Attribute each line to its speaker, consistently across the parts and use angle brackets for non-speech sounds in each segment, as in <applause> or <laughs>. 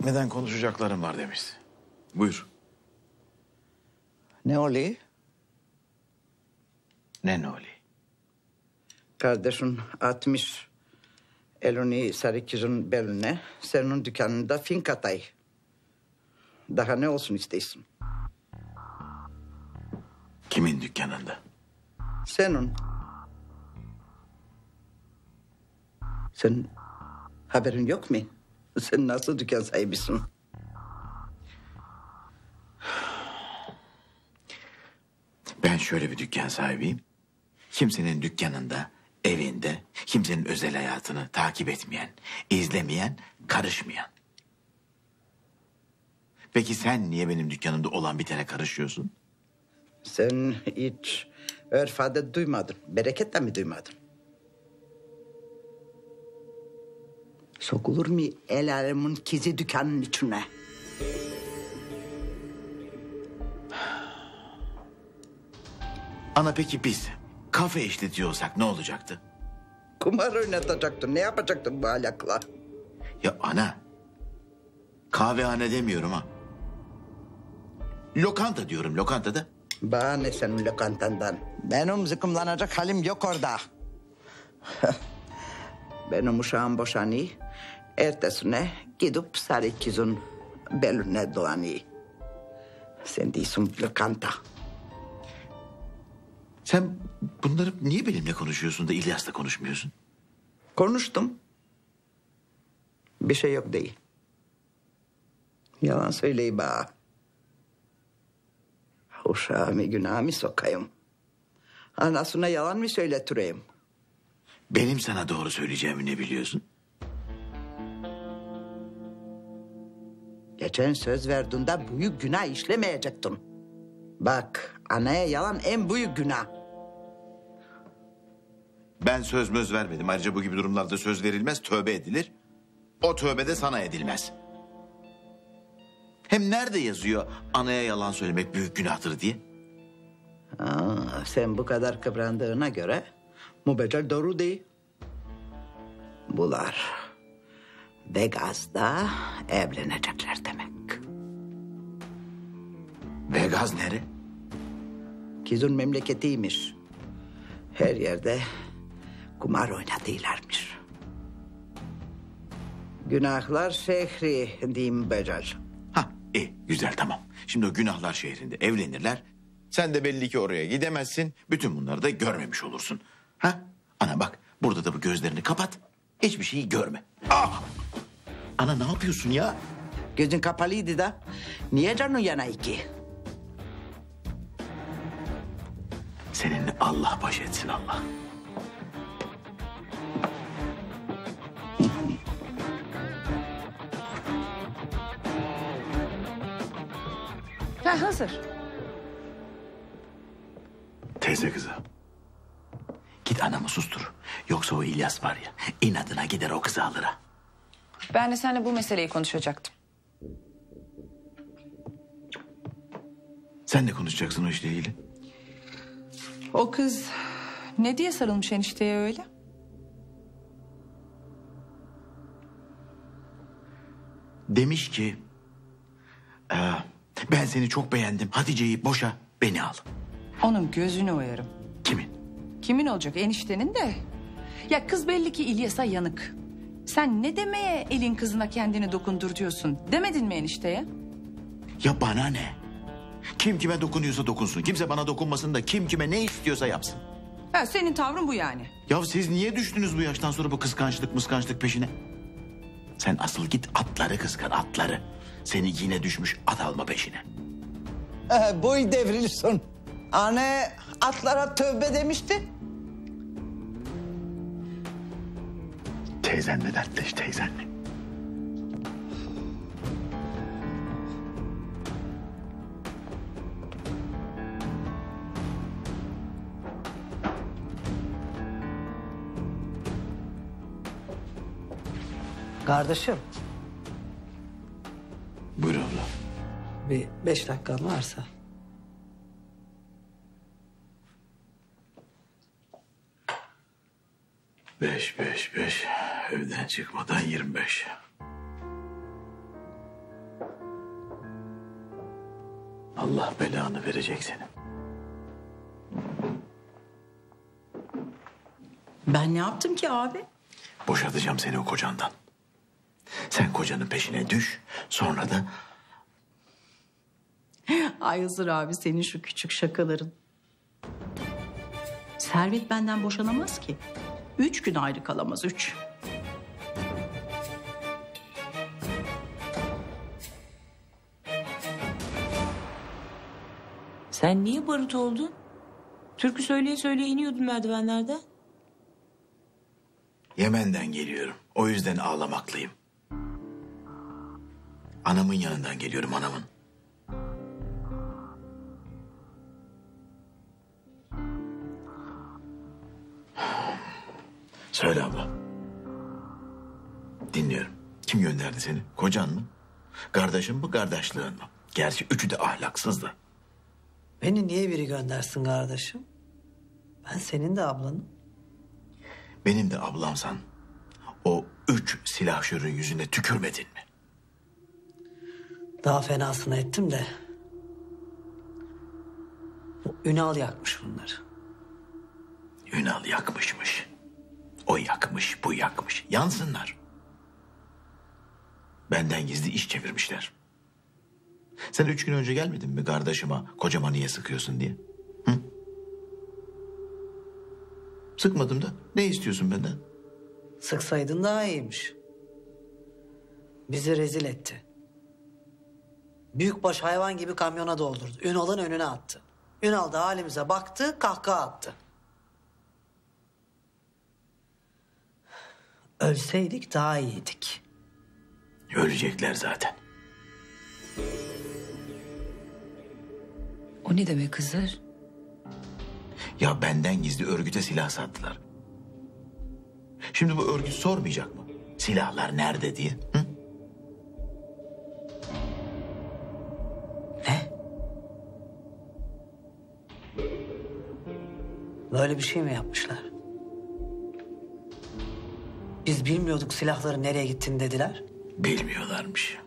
Speaker 1: Gitmeden konuşacaklarım var demiş. Buyur.
Speaker 2: Ne oluyor?
Speaker 1: Ne ne oluyor?
Speaker 2: Kardeşin atmış elini sarı kızın beline. Senin dükkanında fink atay. Daha ne olsun istiyorsun?
Speaker 1: Kimin dükkanında?
Speaker 2: Senin. Sen haberin yok mu? <laughs> Sen nasıl dükkan sahibisin?
Speaker 1: Ben şöyle bir dükkan sahibiyim. Kimsenin dükkanında, evinde, kimsenin özel hayatını takip etmeyen, izlemeyen, karışmayan. Peki sen niye benim dükkanımda olan bitene karışıyorsun?
Speaker 2: Sen hiç örf adet duymadın. Bereket de mi duymadın? Sokulur mu el alemin kizi dükkanın içine?
Speaker 1: Ana peki biz kafe işletiyorsak ne olacaktı?
Speaker 2: Kumar oynatacaktın. Ne yapacaktın bu alakla?
Speaker 1: Ya ana, kahvehane demiyorum ha. Lokanta diyorum lokantada.
Speaker 2: Bana ne senin lokantandan? Benim zıkkımlanacak halim yok orada. <laughs> Benim uşağım boşanıyor. Ertesine gidip sarı kızın beline dolanıyor. Sen değilsin lokanta.
Speaker 1: Sen bunları niye benimle konuşuyorsun da İlyas'la konuşmuyorsun?
Speaker 2: Konuştum. Bir şey yok değil. Yalan söyleyi bana. Uşağımı günahımı sokayım. Anasına yalan mı söyletireyim?
Speaker 1: Benim sana doğru söyleyeceğimi ne biliyorsun?
Speaker 2: Geçen söz verdiğinde büyük günah işlemeyecektin. Bak anaya yalan en büyük günah.
Speaker 1: Ben söz möz vermedim. Ayrıca bu gibi durumlarda söz verilmez, tövbe edilir. O tövbe de sana edilmez. Hem nerede yazıyor anaya yalan söylemek büyük günahtır diye?
Speaker 2: Aa, sen bu kadar kıvrandığına göre mübeccel doğru değil. Bunlar Vegas'da evlenecekler demek.
Speaker 1: Vegas nere?
Speaker 2: Kızın memleketiymiş. Her yerde kumar oynatıyorlarmış. Günahlar şehri diyeyim Becel.
Speaker 1: Ha iyi güzel tamam. Şimdi o günahlar şehrinde evlenirler. Sen de belli ki oraya gidemezsin. Bütün bunları da görmemiş olursun. Ha? Ana bak burada da bu gözlerini kapat. Hiçbir şeyi görme. Ah! Ana ne yapıyorsun ya?
Speaker 2: Gözün kapalıydı da. Niye canın yana iki?
Speaker 1: Seninle Allah baş etsin Allah.
Speaker 3: Ha, hazır.
Speaker 1: Teyze kızı. Git anamı sustur. Yoksa o İlyas var ya inadına gider o kızı alır ha.
Speaker 3: Ben de seninle bu meseleyi konuşacaktım.
Speaker 1: Sen de konuşacaksın o işle ilgili.
Speaker 3: O kız ne diye sarılmış enişteye öyle?
Speaker 1: Demiş ki... "Ee, ben seni çok beğendim. Hatice'yi boşa beni al.
Speaker 3: Onun gözünü oyarım.
Speaker 1: Kimin?
Speaker 3: Olacak eniştenin de. Ya kız belli ki İlyas'a yanık. Sen ne demeye elin kızına kendini dokundurtuyorsun demedin mi enişteye?
Speaker 1: Ya bana ne? Kim kime dokunuyorsa dokunsun. Kimse bana dokunmasın da kim kime ne istiyorsa yapsın.
Speaker 3: Ha, senin tavrın bu yani.
Speaker 1: Ya siz niye düştünüz bu yaştan sonra bu kıskançlık mıskançlık peşine? Sen asıl git atları kıskan atları. Seni yine düşmüş at alma peşine.
Speaker 2: Ee, boy devrilsin. Anne atlara tövbe demişti.
Speaker 1: Teyzenle dertleş teyzenle.
Speaker 4: Kardeşim
Speaker 1: Buyur abla.
Speaker 4: bir beş dakikan varsa.
Speaker 1: Beş, beş, beş. Evden çıkmadan yirmi beş. Allah belanı verecek senin.
Speaker 2: Ben ne yaptım ki abi?
Speaker 1: Boşatacağım seni o kocandan. Sen kocanın peşine düş, sonra da...
Speaker 2: Ay Hızır abi senin şu küçük şakaların. Servet benden boşanamaz ki. Üç gün ayrı kalamaz üç.
Speaker 5: Sen niye barut oldun? Türkü söyleye söyleye iniyordun merdivenlerden.
Speaker 1: Yemen'den geliyorum. O yüzden ağlamaklıyım. Anamın yanından geliyorum anamın. Söyle abla. Dinliyorum. Kim gönderdi seni? Kocan mı? Kardeşin mi, kardeşliğin mi? Gerçi üçü de ahlaksızdı.
Speaker 4: Beni niye biri göndersin kardeşim? Ben senin de ablanım.
Speaker 1: Benim de ablamsan o üç silahşörün yüzüne tükürmedin mi?
Speaker 4: Daha fenasını ettim de. Bu Ünal yakmış bunları.
Speaker 1: Ünal yakmışmış. O yakmış, bu yakmış. Yansınlar. Benden gizli iş çevirmişler. Sen üç gün önce gelmedin mi kardeşime kocama niye sıkıyorsun diye? Hı? Sıkmadım da ne istiyorsun benden?
Speaker 4: Sıksaydın daha iyiymiş. Bizi rezil etti. Büyükbaş hayvan gibi kamyona doldurdu. Ünal'ın önüne attı. Ünal da halimize baktı, kahkaha attı. Ölseydik daha iyiydik.
Speaker 1: Ölecekler zaten.
Speaker 5: O ne demek Hızır?
Speaker 1: Ya benden gizli örgüte silah sattılar. Şimdi bu örgüt sormayacak mı? Silahlar nerede diye? Hı?
Speaker 4: Ne? Böyle bir şey mi yapmışlar? Biz bilmiyorduk silahların nereye gittiğini dediler.
Speaker 1: Bilmiyorlarmış.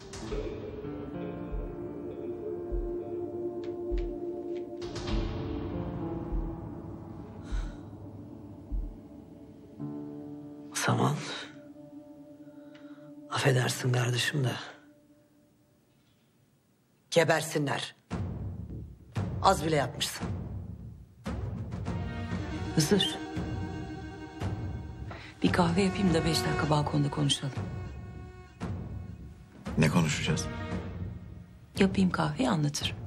Speaker 4: O zaman... Affedersin kardeşim de. Gebersinler. Az bile yapmışsın.
Speaker 5: Hızır. Bir kahve yapayım da beş dakika balkonda konuşalım.
Speaker 1: Ne konuşacağız?
Speaker 5: Yapayım kahveyi anlatırım.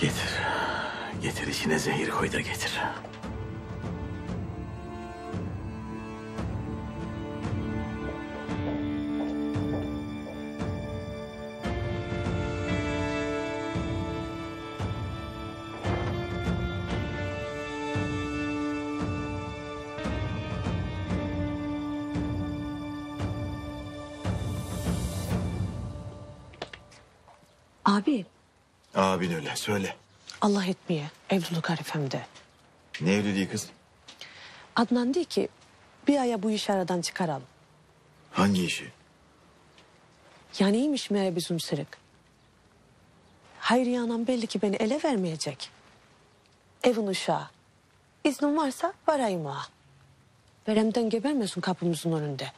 Speaker 1: Getir. Getir içine zehir koy da getir. Abin öyle söyle.
Speaker 6: Allah etmeye evlilik arifemde.
Speaker 1: Ne evliliği kız?
Speaker 6: Adnan diyor ki bir aya bu işi aradan çıkaralım.
Speaker 1: Hangi işi?
Speaker 6: Yani iyiymiş meğer bizim sırık. Hayriye anam belli ki beni ele vermeyecek. Evin uşağı. İznin varsa varayım ağa. Veremden gebermesin kapımızın önünde.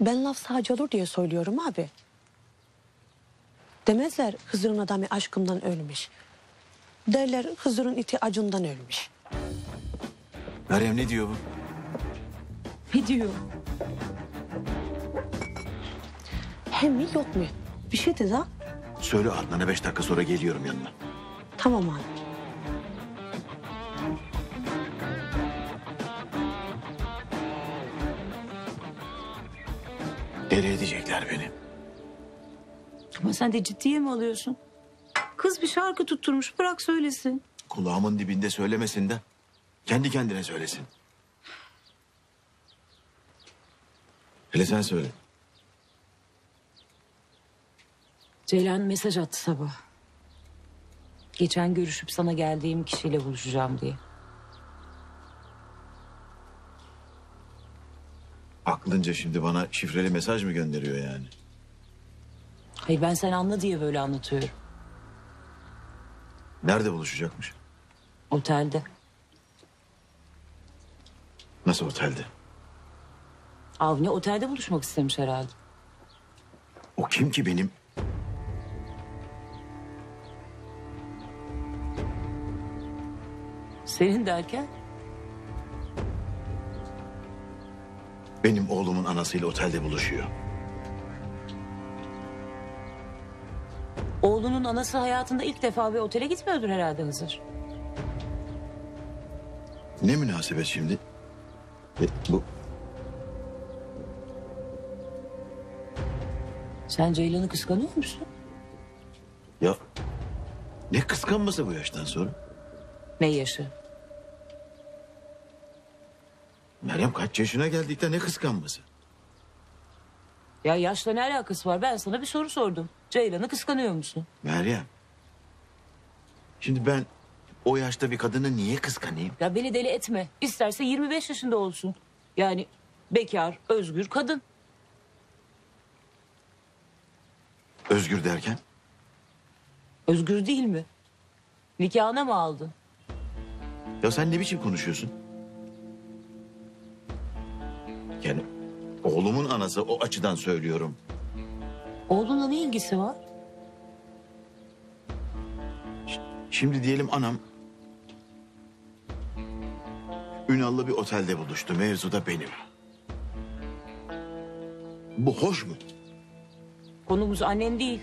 Speaker 6: Ben laf sadece olur diye söylüyorum abi. Demezler Hızır'ın adamı aşkından ölmüş. Derler Hızır'ın iti acından ölmüş.
Speaker 1: Meryem ne diyor bu?
Speaker 5: Ne diyor?
Speaker 6: Hem mi yok mu? Bir şey de daha.
Speaker 1: Söyle Adnan'a beş dakika sonra geliyorum yanına.
Speaker 6: Tamam abi.
Speaker 1: Deli edecekler beni.
Speaker 5: Ama sen de ciddiye mi alıyorsun? Kız bir şarkı tutturmuş bırak söylesin.
Speaker 1: Kulağımın dibinde söylemesin de. Kendi kendine söylesin. Hele sen söyle.
Speaker 5: Ceylan mesaj attı sabah. Geçen görüşüp sana geldiğim kişiyle buluşacağım diye.
Speaker 1: Aklınca şimdi bana şifreli mesaj mı gönderiyor yani?
Speaker 5: Hayır ben sen anla diye böyle anlatıyorum.
Speaker 1: Nerede buluşacakmış?
Speaker 5: Otelde.
Speaker 1: Nasıl otelde?
Speaker 5: Avni otelde buluşmak istemiş herhalde.
Speaker 1: O kim ki benim?
Speaker 5: Senin derken?
Speaker 1: Benim oğlumun anasıyla otelde buluşuyor.
Speaker 5: Oğlunun anası hayatında ilk defa bir otele gitmiyordur herhalde Hızır.
Speaker 1: Ne münasebet şimdi? E, bu
Speaker 5: Sen Ceylan'ı kıskanıyor musun?
Speaker 1: ya ne kıskanması bu yaştan sonra?
Speaker 5: Ne yaşı?
Speaker 1: Meryem kaç yaşına geldik de ne kıskanması?
Speaker 5: Ya yaşla ne alakası var? Ben sana bir soru sordum. Ceylan'ı kıskanıyor musun?
Speaker 1: Meryem. Şimdi ben o yaşta bir kadını niye kıskanayım?
Speaker 5: Ya beni deli etme. İsterse 25 yaşında olsun. Yani bekar, özgür kadın.
Speaker 1: Özgür derken?
Speaker 5: Özgür değil mi? Nikahına mı aldın?
Speaker 1: Ya sen ne biçim konuşuyorsun? Yani oğlumun anası o açıdan söylüyorum.
Speaker 5: Oğlunla ne ilgisi var?
Speaker 1: Şimdi diyelim anam Ünal'la bir otelde buluştu. Mevzu da benim. Bu hoş mu?
Speaker 5: Konumuz annen değil.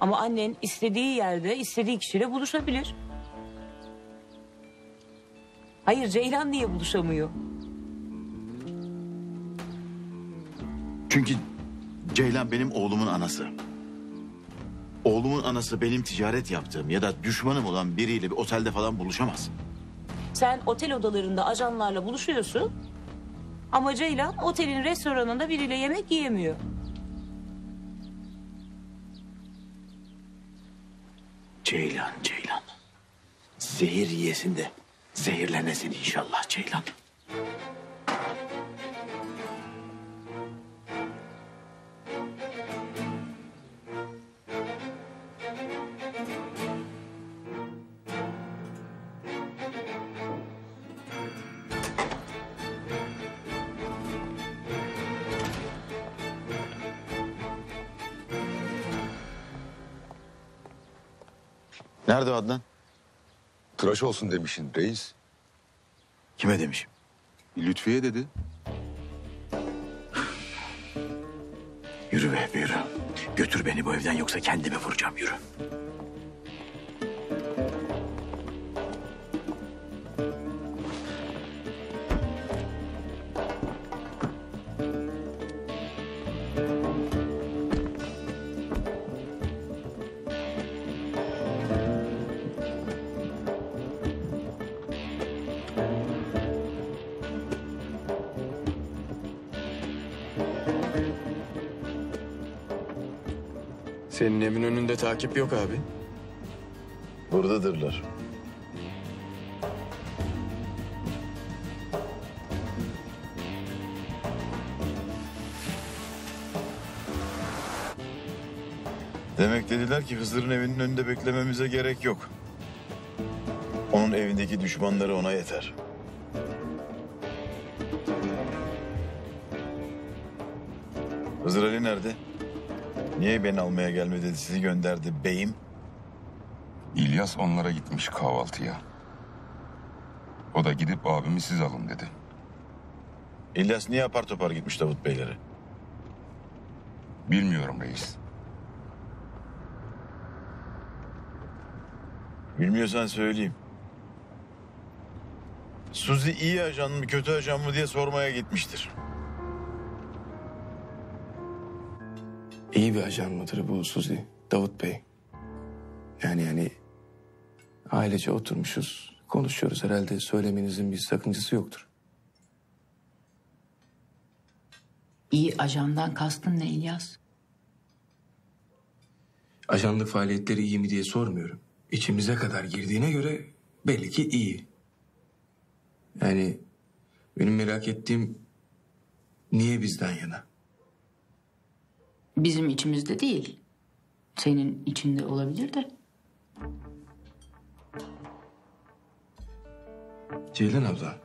Speaker 5: Ama annen istediği yerde istediği kişiyle buluşabilir. Hayır Ceylan niye buluşamıyor?
Speaker 1: Çünkü Ceylan benim oğlumun anası. Oğlumun anası benim ticaret yaptığım ya da düşmanım olan biriyle bir otelde falan buluşamaz.
Speaker 5: Sen otel odalarında ajanlarla buluşuyorsun. Ama Ceylan otelin restoranında biriyle yemek yiyemiyor.
Speaker 1: Ceylan, Ceylan. Zehir yiyesin de zehirlenesin inşallah Ceylan. Adnan?
Speaker 7: Tıraş olsun demişsin reis.
Speaker 1: Kime demişim?
Speaker 7: Lütfiye dedi.
Speaker 1: Yürü be yürü. Götür beni bu evden yoksa kendimi vuracağım yürü.
Speaker 8: Senin evin önünde takip yok abi.
Speaker 1: Buradadırlar. Demek dediler ki Hızır'ın evinin önünde beklememize gerek yok. Onun evindeki düşmanları ona yeter. Hızır Ali nerede? Niye beni almaya gelmedi sizi gönderdi beyim?
Speaker 7: İlyas onlara gitmiş kahvaltıya. O da gidip abimi siz alın dedi.
Speaker 1: İlyas niye apar topar gitmiş Davut Beylere?
Speaker 7: Bilmiyorum reis.
Speaker 1: Bilmiyorsan söyleyeyim. Suzi iyi ajan mı kötü ajan mı diye sormaya gitmiştir.
Speaker 8: İyi bir ajan mıdır bu Suzi, Davut Bey? Yani yani ailece oturmuşuz, konuşuyoruz herhalde söylemenizin bir sakıncası yoktur.
Speaker 9: İyi ajandan kastın ne İlyas?
Speaker 8: Ajanlık faaliyetleri iyi mi diye sormuyorum. İçimize kadar girdiğine göre belli ki iyi. Yani benim merak ettiğim niye bizden yana?
Speaker 9: Bizim içimizde değil. Senin içinde olabilir de.
Speaker 8: Ceylan abla.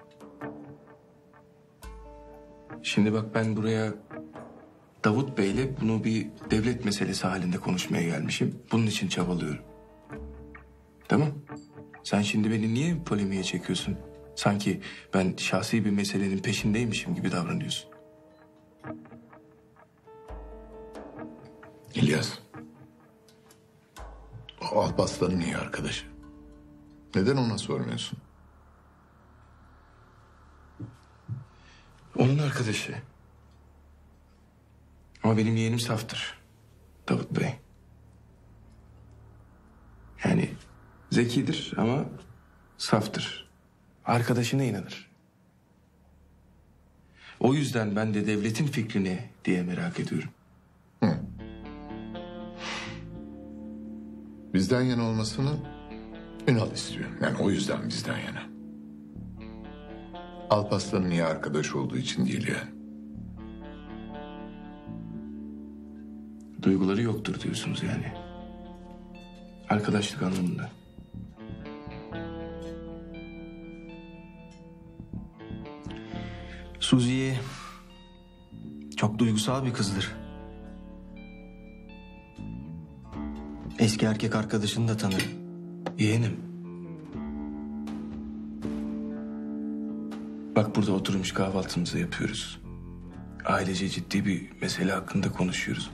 Speaker 8: Şimdi bak ben buraya Davut Bey'le bunu bir devlet meselesi halinde konuşmaya gelmişim. Bunun için çabalıyorum. Tamam. Sen şimdi beni niye polemiğe çekiyorsun? Sanki ben şahsi bir meselenin peşindeymişim gibi davranıyorsun.
Speaker 10: İlyas. O Alparslan'ın iyi arkadaşı. Neden ona sormuyorsun?
Speaker 8: Onun arkadaşı. Ama benim yeğenim saftır. Davut Bey. Yani zekidir ama saftır. Arkadaşına inanır. O yüzden ben de devletin fikrini diye merak ediyorum.
Speaker 10: Bizden yana olmasını Ünal istiyor. Yani o yüzden bizden yana. Alparslan'ın iyi arkadaş olduğu için değil yani.
Speaker 8: Duyguları yoktur diyorsunuz yani. Arkadaşlık anlamında.
Speaker 11: Suzi'ye çok duygusal bir kızdır. Eski erkek arkadaşını da tanır.
Speaker 8: Yeğenim. Bak burada oturmuş kahvaltımızı yapıyoruz. Ailece ciddi bir mesele hakkında konuşuyoruz.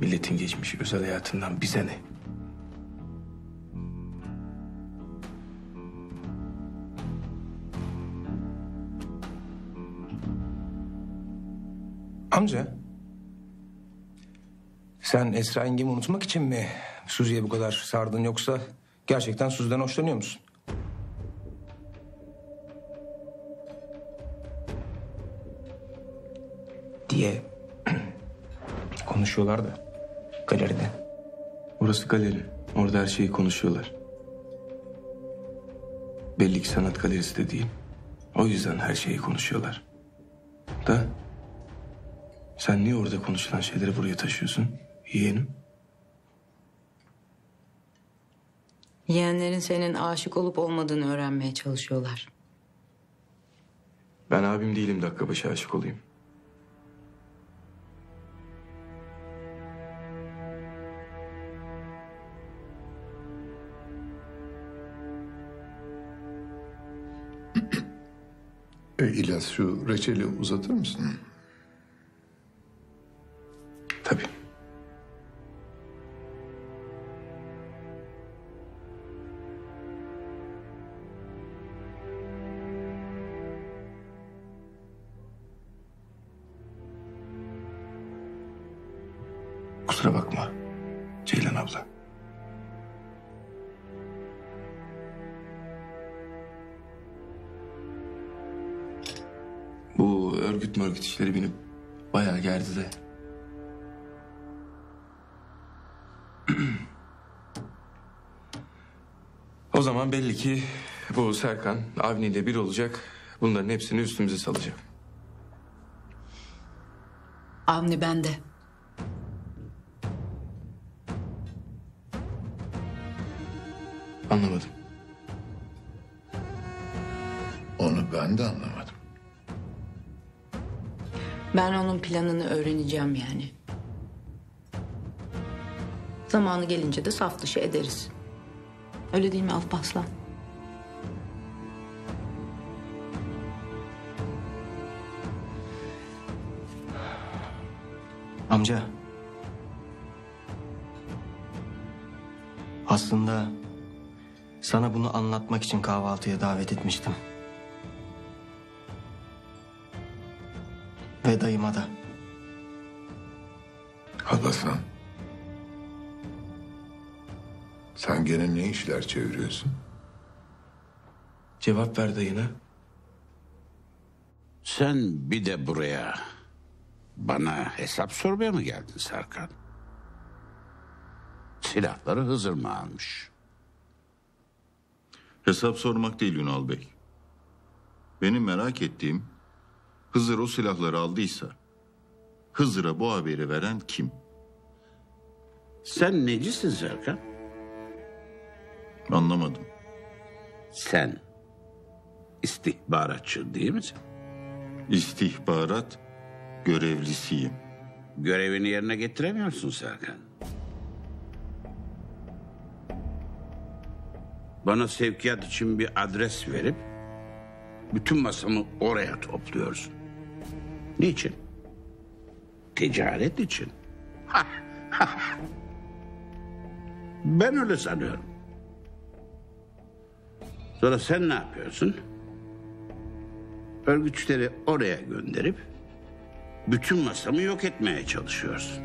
Speaker 8: Milletin geçmişi özel hayatından bize ne?
Speaker 12: Amca. Sen Esra Engin'i unutmak için mi Suzi'ye bu kadar sardın yoksa gerçekten Suzi'den hoşlanıyor musun? Diye <clears throat> konuşuyorlar da galeride.
Speaker 8: Orası galeri. Orada her şeyi konuşuyorlar. Belli ki sanat galerisi de değil. O yüzden her şeyi konuşuyorlar. Da sen niye orada konuşulan şeyleri buraya taşıyorsun yeğenim?
Speaker 5: Yeğenlerin senin aşık olup olmadığını öğrenmeye çalışıyorlar.
Speaker 8: Ben abim değilim dakika başı aşık olayım. <clears throat>
Speaker 10: E, İlyas şu reçeli uzatır mısın?
Speaker 8: Örgüt mörgüt işleri beni bayağı gerdi de. <clears throat> O zaman belli ki bu Serkan Avni ile bir olacak. Bunların hepsini üstümüze salacak.
Speaker 9: Avni bende.
Speaker 10: Ben
Speaker 9: onun planını öğreneceğim yani. Zamanı gelince de saf dışı ederiz. Öyle değil mi Alparslan?
Speaker 11: Amca. Aslında sana bunu anlatmak için kahvaltıya davet etmiştim. Ve dayıma da.
Speaker 10: Alparslan. Sen gene ne işler çeviriyorsun?
Speaker 8: Cevap ver dayına.
Speaker 13: Sen bir de buraya bana hesap sormaya mı geldin Serkan? Silahları Hızır mı almış?
Speaker 7: Hesap sormak değil Ünal Bey. Benim merak ettiğim Hızır o silahları aldıysa Hızır'a bu haberi veren kim?
Speaker 13: Sen necisin Serkan?
Speaker 7: Anlamadım.
Speaker 13: Sen istihbaratçı değil misin?
Speaker 7: İstihbarat görevlisiyim.
Speaker 13: Görevini yerine getiremiyorsun Serkan. Bana sevkiyat için bir adres verip bütün masamı oraya topluyorsun. Niçin? Ticaret için. ben öyle sanıyorum. Sonra sen ne yapıyorsun? Örgüçleri oraya gönderip bütün masamı yok etmeye çalışıyorsun.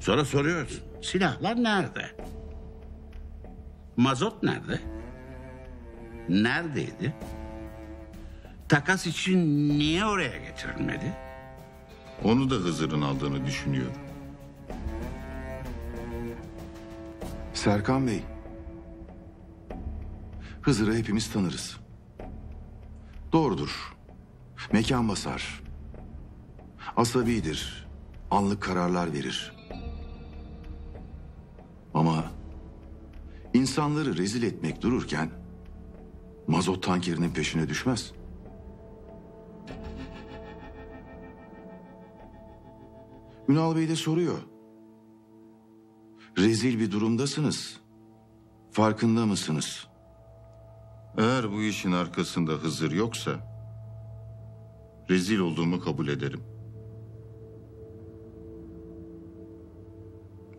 Speaker 13: Sonra soruyorsun. Silahlar nerede? Mazot nerede? Neredeydi? Takas için niye oraya getirilmedi?
Speaker 7: Onu da Hızır'ın aldığını düşünüyorum.
Speaker 14: Serkan Bey. Hızır'ı hepimiz tanırız. Doğrudur. Mekan basar. Asabidir. Anlık kararlar verir. Ama insanları rezil etmek dururken mazot tankerinin peşine düşmez. Ünal Bey de soruyor. Rezil bir durumdasınız. Farkında mısınız?
Speaker 7: Eğer bu işin arkasında Hızır yoksa rezil olduğumu kabul ederim.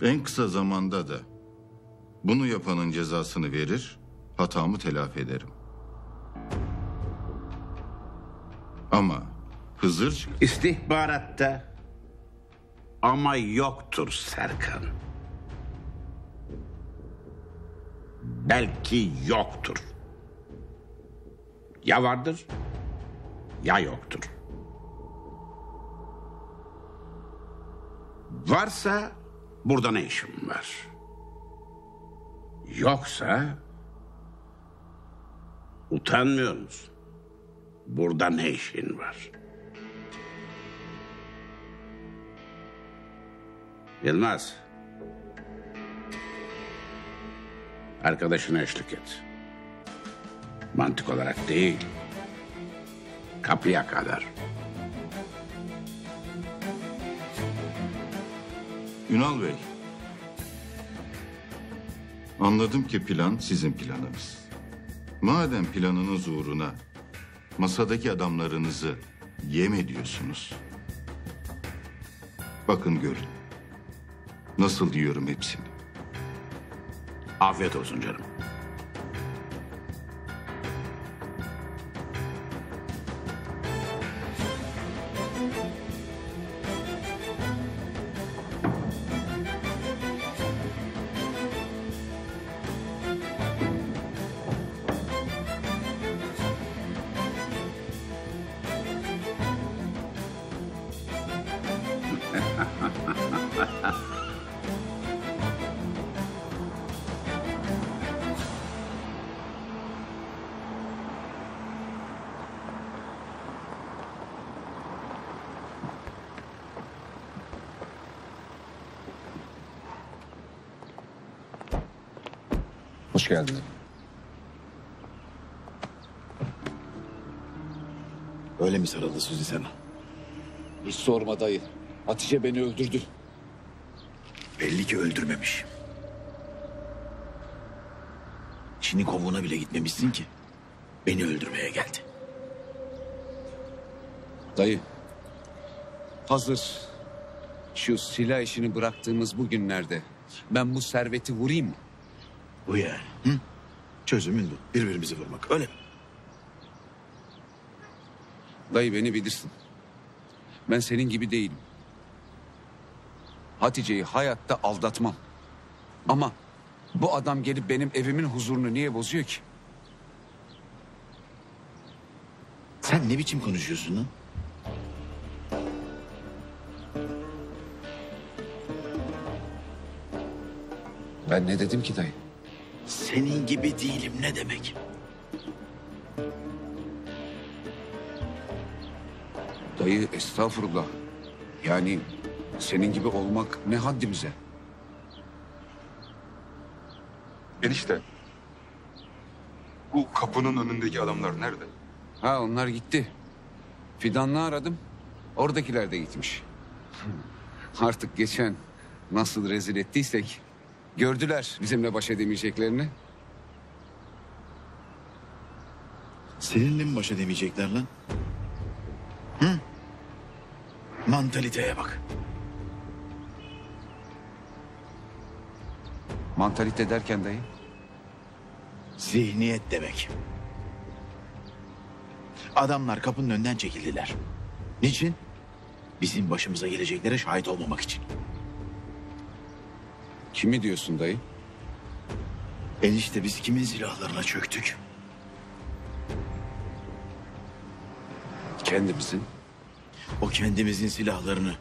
Speaker 7: En kısa zamanda da bunu yapanın cezasını verir, hatamı telafi ederim. Ama Hızır
Speaker 13: İstihbaratta ama yoktur Serkan. Belki yoktur. Ya vardır ya yoktur. Varsa burada ne işim var? Yoksa utanmıyor musun? Burada ne işin var? Yılmaz. Arkadaşına eşlik et. Mantık olarak değil. Kapıya kadar.
Speaker 7: Ünal Bey. Anladım ki plan sizin planınız. Madem planınız uğruna masadaki adamlarınızı yem ediyorsunuz. Bakın görün. Nasıl yiyorum hepsini.
Speaker 13: Afiyet olsun canım.
Speaker 1: Suzi sana?
Speaker 15: Hiç sorma dayı. Hatice beni öldürdü.
Speaker 1: Belli ki öldürmemiş. Çin'in kovuğuna bile gitmemişsin ki. Beni öldürmeye geldi.
Speaker 15: Dayı. Hazır şu silah işini bıraktığımız bu günlerde ben bu serveti vurayım mı?
Speaker 1: Bu yani. Hı? Çözümün bu. Birbirimizi vurmak. Öyle mi?
Speaker 15: Dayı beni bilirsin. Ben senin gibi değilim. Hatice'yi hayatta aldatmam. Ama bu adam gelip benim evimin huzurunu niye bozuyor ki?
Speaker 1: Sen ne biçim konuşuyorsun lan?
Speaker 15: Ben ne dedim ki dayı?
Speaker 1: Senin gibi değilim ne demek?
Speaker 15: Dayı estağfurullah. Yani senin gibi olmak ne haddimize?
Speaker 10: Enişte
Speaker 15: Bu kapının önündeki adamlar nerede? Ha onlar gitti. Fidan'la aradım. Oradakiler de gitmiş. Artık geçen nasıl rezil ettiysek gördüler bizimle baş edemeyeceklerini.
Speaker 1: Seninle mi baş edemeyecekler lan? Hı? Mantaliteye bak.
Speaker 15: Mantalite derken dayı.
Speaker 1: Zihniyet demek. Adamlar kapının önünden çekildiler. Niçin? Bizim başımıza geleceklere şahit olmamak için.
Speaker 15: Kimi diyorsun dayı?
Speaker 1: Enişte biz kimin silahlarına çöktük?
Speaker 15: Kendimizin.
Speaker 1: O kendimizin silahlarını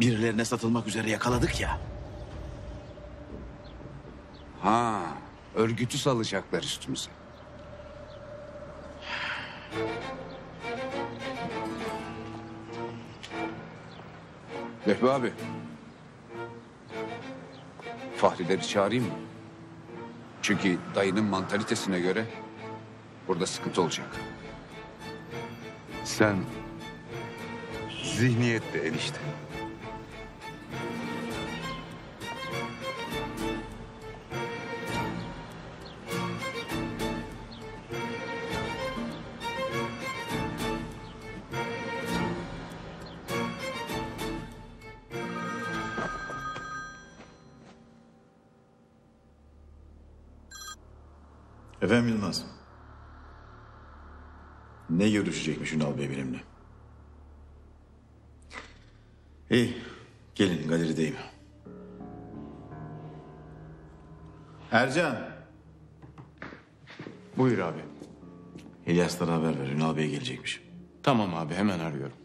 Speaker 1: birilerine satılmak üzere yakaladık ya.
Speaker 15: Ha, örgütü salacaklar üstümüze. Vehbi abi. Fahrileri çağırayım mı? Çünkü dayının mantalitesine göre burada sıkıntı olacak.
Speaker 16: Sen zihniyette enişte.
Speaker 1: Efendim Yılmaz. Ne görüşecekmiş Ünal Bey benimle?
Speaker 17: Tamam abi hemen arıyorum.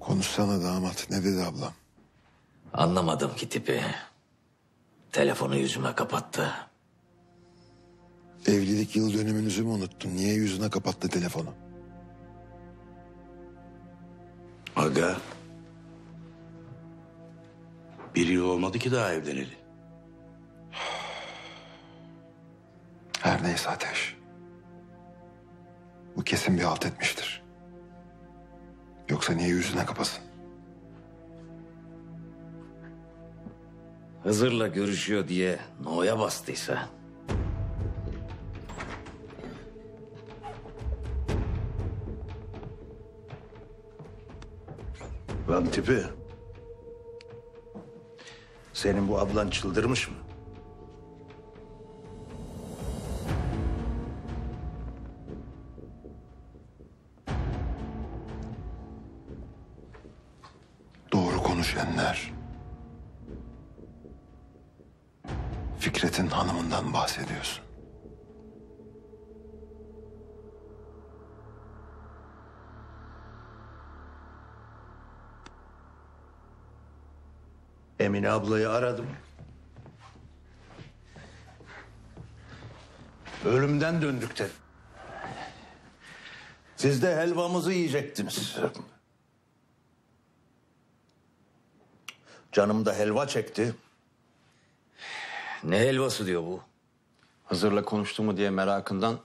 Speaker 18: Konuşsana damat. Ne dedi ablam?
Speaker 19: Anlamadım ki tipi. Telefonu yüzüme kapattı.
Speaker 18: Evlilik yıl dönümünüzü mü unuttun? Niye yüzüne kapattı telefonu?
Speaker 19: Aga. Bir yıl olmadı ki daha evleneli.
Speaker 18: Her neyse Ateş. Bu kesin bir halt etmiştir. Yoksa niye yüzüne kapasın?
Speaker 19: Hızır'la görüşüyor diye No'ya bastıysa.
Speaker 20: Lan tipi. Senin bu ablan çıldırmış mı? Ablayı aradım. Ölümden döndük de. Siz de helvamızı yiyecektiniz. Canım da helva çekti.
Speaker 19: Ne helvası diyor bu?
Speaker 11: Hızır'la konuştu mu diye merakından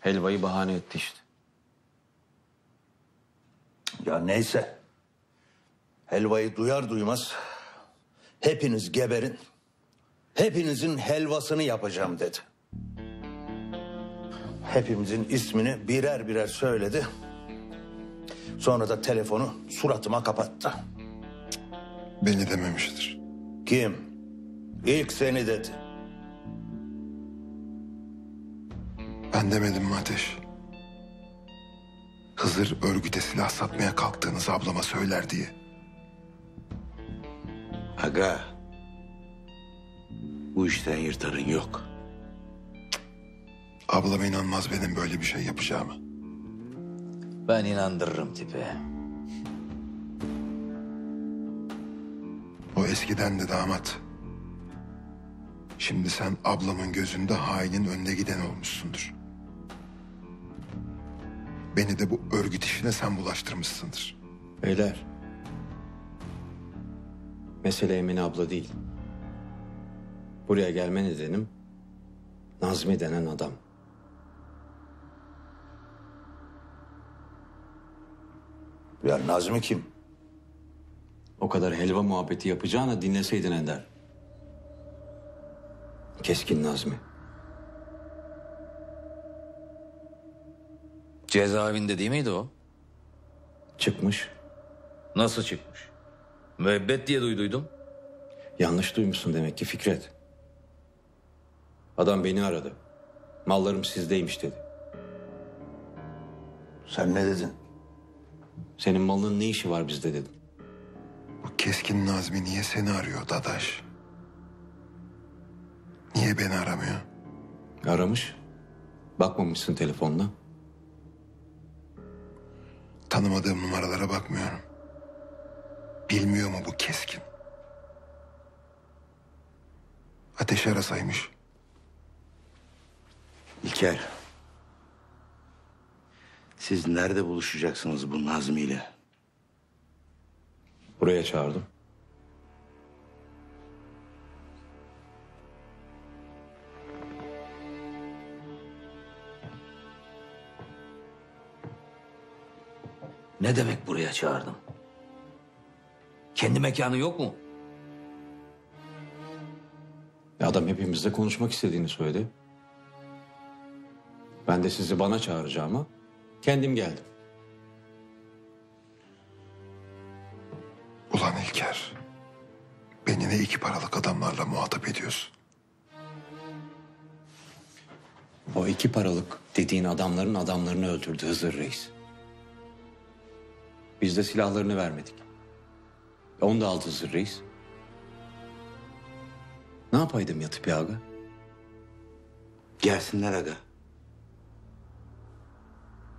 Speaker 11: helvayı bahane etti işte.
Speaker 20: Ya neyse. Helvayı duyar duymaz hepiniz geberin. Hepinizin helvasını yapacağım dedi. Hepimizin ismini birer birer söyledi. Sonra da telefonu suratıma kapattı.
Speaker 18: Beni dememiştir.
Speaker 20: Kim? İlk seni dedi.
Speaker 18: Ben demedim mi Ateş? Hızır örgüte silah satmaya kalktığınız ablama söyler diye.
Speaker 20: Aga. Bu işten yırtarın yok.
Speaker 18: Ablam inanmaz benim böyle bir şey yapacağıma.
Speaker 19: Ben inandırırım tipi.
Speaker 18: O eskiden de damat. Şimdi sen ablamın gözünde hainin önde giden olmuşsundur. Beni de bu örgüt işine sen bulaştırmışsındır.
Speaker 11: Beyler. Mesele Emine abla değil. Buraya gelme nedenim Nazmi denen adam.
Speaker 17: Ya Nazmi kim?
Speaker 11: O kadar helva muhabbeti yapacağına dinleseydin Ender. Keskin Nazmi.
Speaker 19: Cezaevinde değil miydi o?
Speaker 11: Çıkmış.
Speaker 19: Nasıl çıkmış? Müebbet diye duyduydum.
Speaker 11: Yanlış duymuşsun demek ki Fikret. Adam beni aradı. Mallarım sizdeymiş dedi.
Speaker 17: Sen ne dedin?
Speaker 11: Senin malının ne işi var bizde dedim.
Speaker 18: Bu keskin Nazmi niye seni arıyor Dadaş? Niye beni aramıyor?
Speaker 11: Aramış. Bakmamışsın telefonuna.
Speaker 18: Tanımadığım numaralara bakmıyorum. Bilmiyor mu bu keskin? Ateş arasaymış.
Speaker 17: İlker. Siz nerede buluşacaksınız bu Nazmi ile?
Speaker 11: Buraya çağırdım.
Speaker 19: Ne demek buraya çağırdım? Kendi mekanı yok mu?
Speaker 11: Ya adam hepimizle konuşmak istediğini söyledi. Ben de sizi bana çağıracağıma kendim geldim.
Speaker 18: Ulan İlker. Beni ne iki paralık adamlarla muhatap ediyorsun?
Speaker 11: O iki paralık dediğin adamların adamlarını öldürdü Hızır Reis. Biz de silahlarını vermedik. Onu da Hızır Reis. Ne yapaydım yatıp ya aga?
Speaker 17: Gelsinler aga.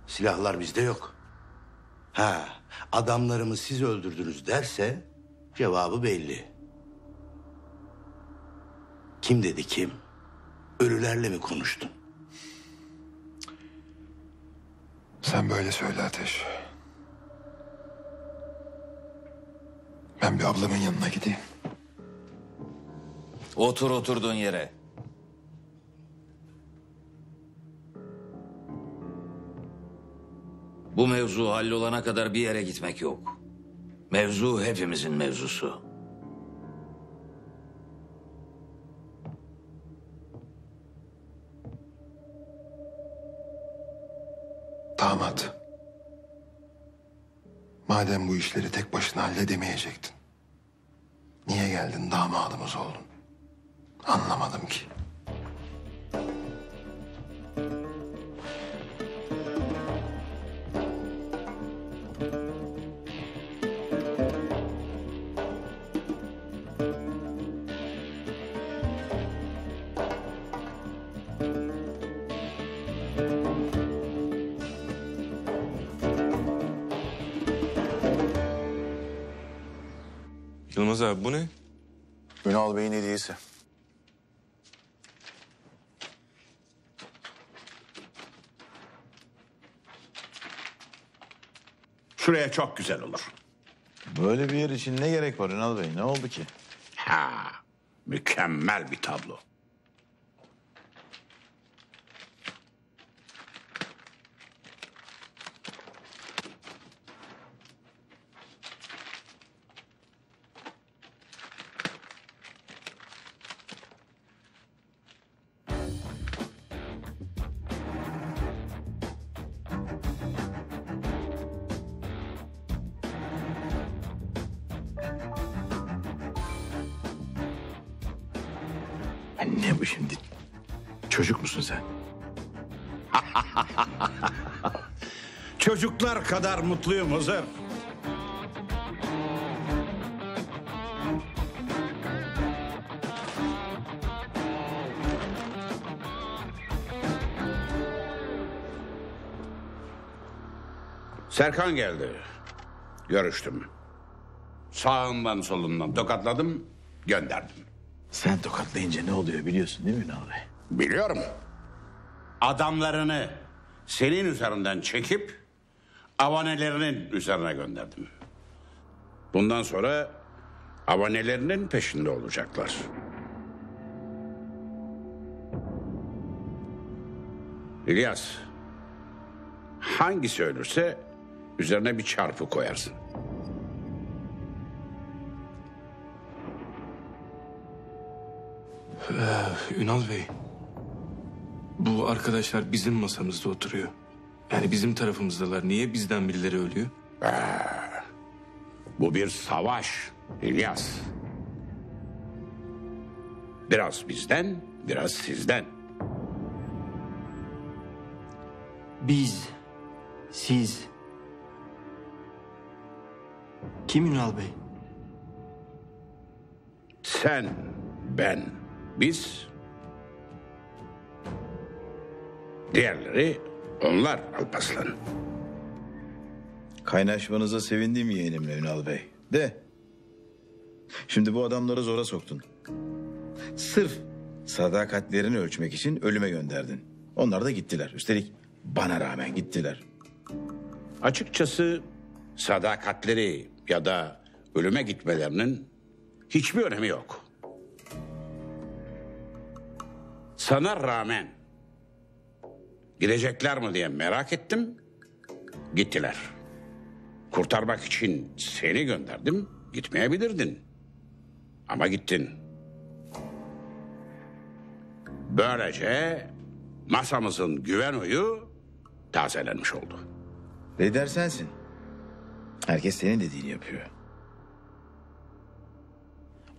Speaker 17: Silahlar bizde yok. Ha, adamlarımı siz öldürdünüz derse cevabı belli. Kim dedi kim? Ölülerle mi konuştun?
Speaker 18: Sen böyle söyle Ateş. Ben bir ablamın yanına gideyim.
Speaker 19: Otur oturduğun yere. Bu mevzu hallolana kadar bir yere gitmek yok. Mevzu hepimizin mevzusu.
Speaker 18: Madem bu işleri tek başına halledemeyecektin. Niye geldin damadımız oldun? Anlamadım ki.
Speaker 8: Yılmaz abi bu ne?
Speaker 1: Ünal Bey'in hediyesi.
Speaker 13: Şuraya çok güzel olur.
Speaker 1: Böyle bir yer için ne gerek var Ünal Bey? Ne oldu ki?
Speaker 13: Ha, mükemmel bir tablo. Kadar mutluyum Hızır. Serkan geldi. Görüştüm. Sağından solundan tokatladım, gönderdim.
Speaker 1: Sen tokatlayınca ne oluyor biliyorsun değil mi Ünal Bey?
Speaker 13: Biliyorum. Adamlarını senin üzerinden çekip avanelerinin üzerine gönderdim. Bundan sonra abonelerinin peşinde olacaklar. İlyas, hangisi ölürse üzerine bir çarpı koyarsın.
Speaker 8: Ee, Ünal Bey. Bu arkadaşlar bizim masamızda oturuyor. Yani bizim tarafımızdalar. Niye bizden birileri ölüyor?
Speaker 13: Bu bir savaş İlyas. Biraz bizden, biraz sizden.
Speaker 21: Biz, siz. Kim Ünal Bey?
Speaker 13: Sen, ben, biz. Diğerleri onlar Alpaslan.
Speaker 1: Kaynaşmanıza sevindim yeğenimle Ünal Bey. De. Şimdi bu adamları zora soktun. Sırf sadakatlerini ölçmek için ölüme gönderdin. Onlar da gittiler. Üstelik bana rağmen gittiler.
Speaker 13: Açıkçası sadakatleri ya da ölüme gitmelerinin hiçbir önemi yok. Sana rağmen gidecekler mi diye merak ettim. Gittiler. Kurtarmak için seni gönderdim. Gitmeyebilirdin. Ama gittin. Böylece masamızın güven oyu tazelenmiş oldu.
Speaker 1: Lider sensin. Herkes senin dediğini yapıyor.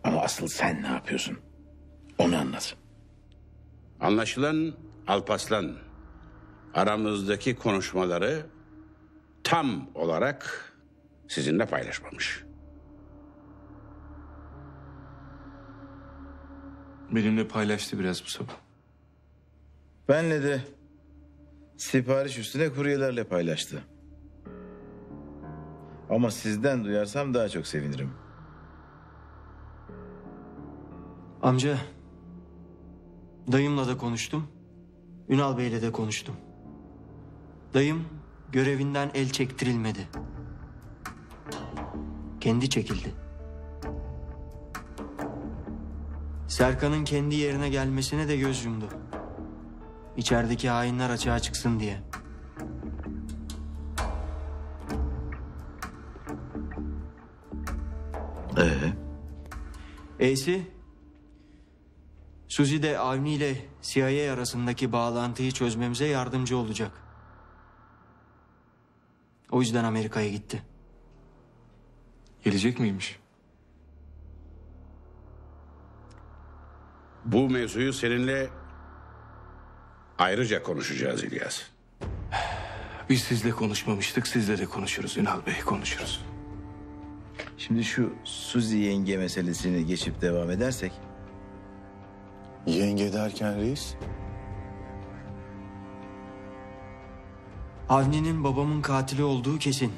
Speaker 1: Ama asıl sen ne yapıyorsun? Onu anlat.
Speaker 13: Anlaşılan Alpaslan aramızdaki konuşmaları tam olarak sizinle paylaşmamış.
Speaker 8: Benimle paylaştı biraz bu sabah.
Speaker 1: Benle de sipariş üstüne kuryelerle paylaştı. Ama sizden duyarsam daha çok sevinirim.
Speaker 21: Amca, dayımla da konuştum. Ünal Bey'le de konuştum. Dayım görevinden el çektirilmedi. Kendi çekildi. Serkan'ın kendi yerine gelmesine de göz yumdu. İçerideki hainler açığa çıksın diye.
Speaker 1: Ee?
Speaker 21: E'si Suzi de Avni ile CIA arasındaki bağlantıyı çözmemize yardımcı olacak. O yüzden Amerika'ya gitti.
Speaker 8: Gelecek miymiş?
Speaker 13: Bu mevzuyu seninle ayrıca konuşacağız İlyas.
Speaker 8: Biz sizle konuşmamıştık, sizle de konuşuruz Ünal Bey, konuşuruz.
Speaker 1: Şimdi şu Suzi yenge meselesini geçip devam edersek.
Speaker 14: Yenge derken reis?
Speaker 21: Avni'nin babamın katili olduğu kesin.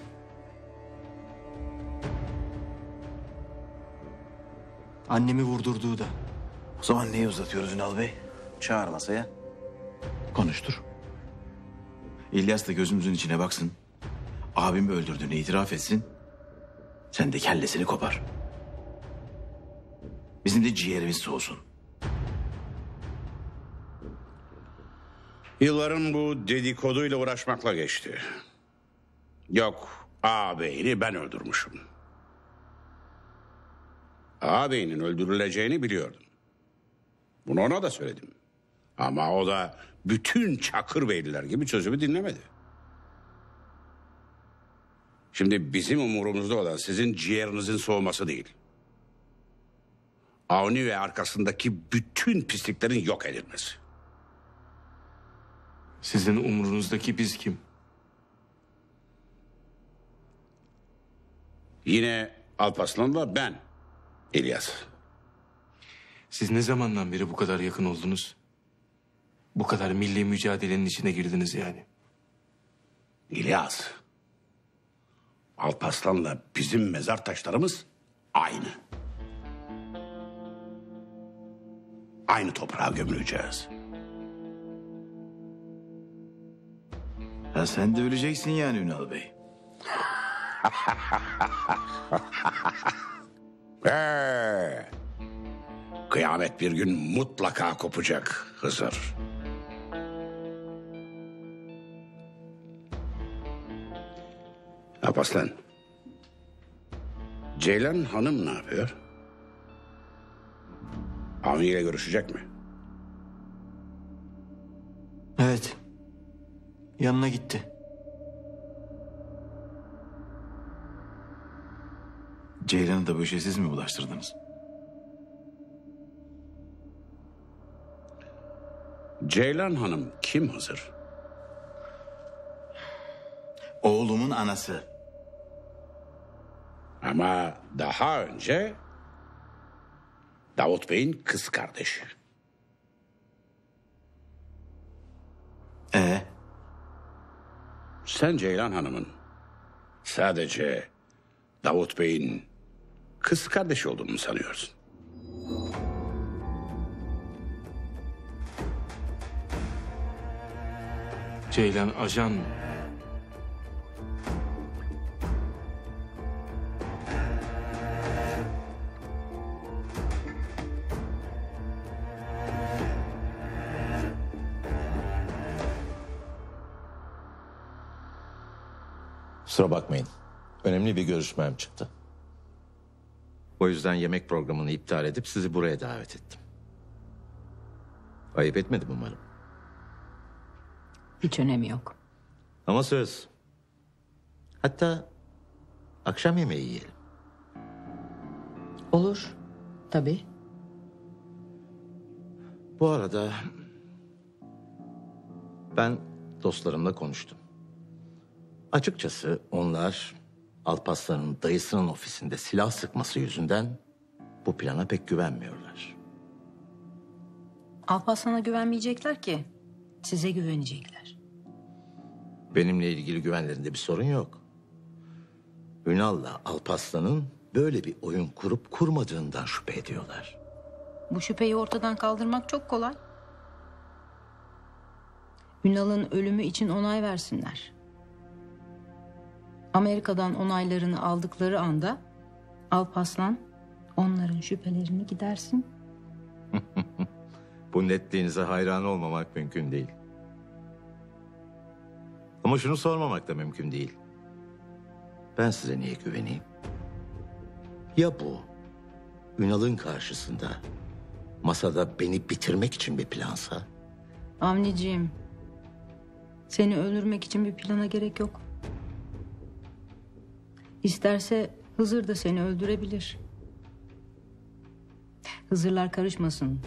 Speaker 21: Annemi vurdurduğu da.
Speaker 1: O zaman neyi uzatıyoruz Ünal Bey? Çağır masaya. Konuştur. İlyas da gözümüzün içine baksın. Abimi öldürdüğünü itiraf etsin. Sen de kellesini kopar. Bizim de ciğerimiz soğusun.
Speaker 13: Yıllarım bu dedikoduyla uğraşmakla geçti. Yok ağabeyini ben öldürmüşüm. Ağabeyinin öldürüleceğini biliyordum. Bunu ona da söyledim. Ama o da bütün Çakır Beyliler gibi sözümü dinlemedi. Şimdi bizim umurumuzda olan sizin ciğerinizin soğuması değil. Avni ve arkasındaki bütün pisliklerin yok edilmesi.
Speaker 8: Sizin umurunuzdaki biz kim?
Speaker 13: Yine Alpaslan'la ben İlyas.
Speaker 8: Siz ne zamandan beri bu kadar yakın oldunuz? Bu kadar milli mücadelenin içine girdiniz yani.
Speaker 13: İlyas. Alpaslan'la bizim mezar taşlarımız aynı. Aynı toprağa gömüleceğiz.
Speaker 1: Ha sen de öleceksin yani Ünal Bey. <laughs>
Speaker 13: Ee, kıyamet bir gün mutlaka kopacak Hızır. Alparslan. Ceylan Hanım ne yapıyor? Avni ile görüşecek mi?
Speaker 21: Evet. Yanına gitti.
Speaker 1: Ceylan'ı da siz mi bulaştırdınız?
Speaker 13: Ceylan Hanım kim Hızır?
Speaker 1: Oğlumun anası.
Speaker 13: Ama daha önce Davut Bey'in kız kardeşi.
Speaker 1: Ee?
Speaker 13: Sen Ceylan Hanım'ın sadece Davut Bey'in kız kardeşi olduğunu mu sanıyorsun?
Speaker 8: Ceylan ajan mı?
Speaker 17: Kusura bakmayın. Önemli bir görüşmem çıktı. O yüzden yemek programını iptal edip sizi buraya davet ettim. Ayıp etmedim umarım.
Speaker 9: Hiç önemi yok.
Speaker 17: Ama söz. Hatta akşam yemeği yiyelim.
Speaker 9: Olur. Tabii.
Speaker 17: Bu arada ben dostlarımla konuştum. Açıkçası onlar Alparslan'ın dayısının ofisinde silah sıkması yüzünden bu plana pek güvenmiyorlar.
Speaker 9: Alparslan'a güvenmeyecekler ki. Size güvenecekler.
Speaker 17: Benimle ilgili güvenlerinde bir sorun yok. Ünal'la Alparslan'ın böyle bir oyun kurup kurmadığından şüphe ediyorlar.
Speaker 9: Bu şüpheyi ortadan kaldırmak çok kolay. Ünal'ın ölümü için onay versinler. Amerika'dan onaylarını aldıkları anda Alpaslan onların şüphelerini gidersin. <laughs>
Speaker 17: Bu netliğinize hayran olmamak mümkün değil. Ama şunu sormamak da mümkün değil. Ben size niye güveneyim? Ya bu Ünal'ın karşısında masada beni bitirmek için bir plansa?
Speaker 9: Avnicim, seni öldürmek için bir plana gerek yok. İsterse Hızır da seni öldürebilir. Hızırlar karışmasın.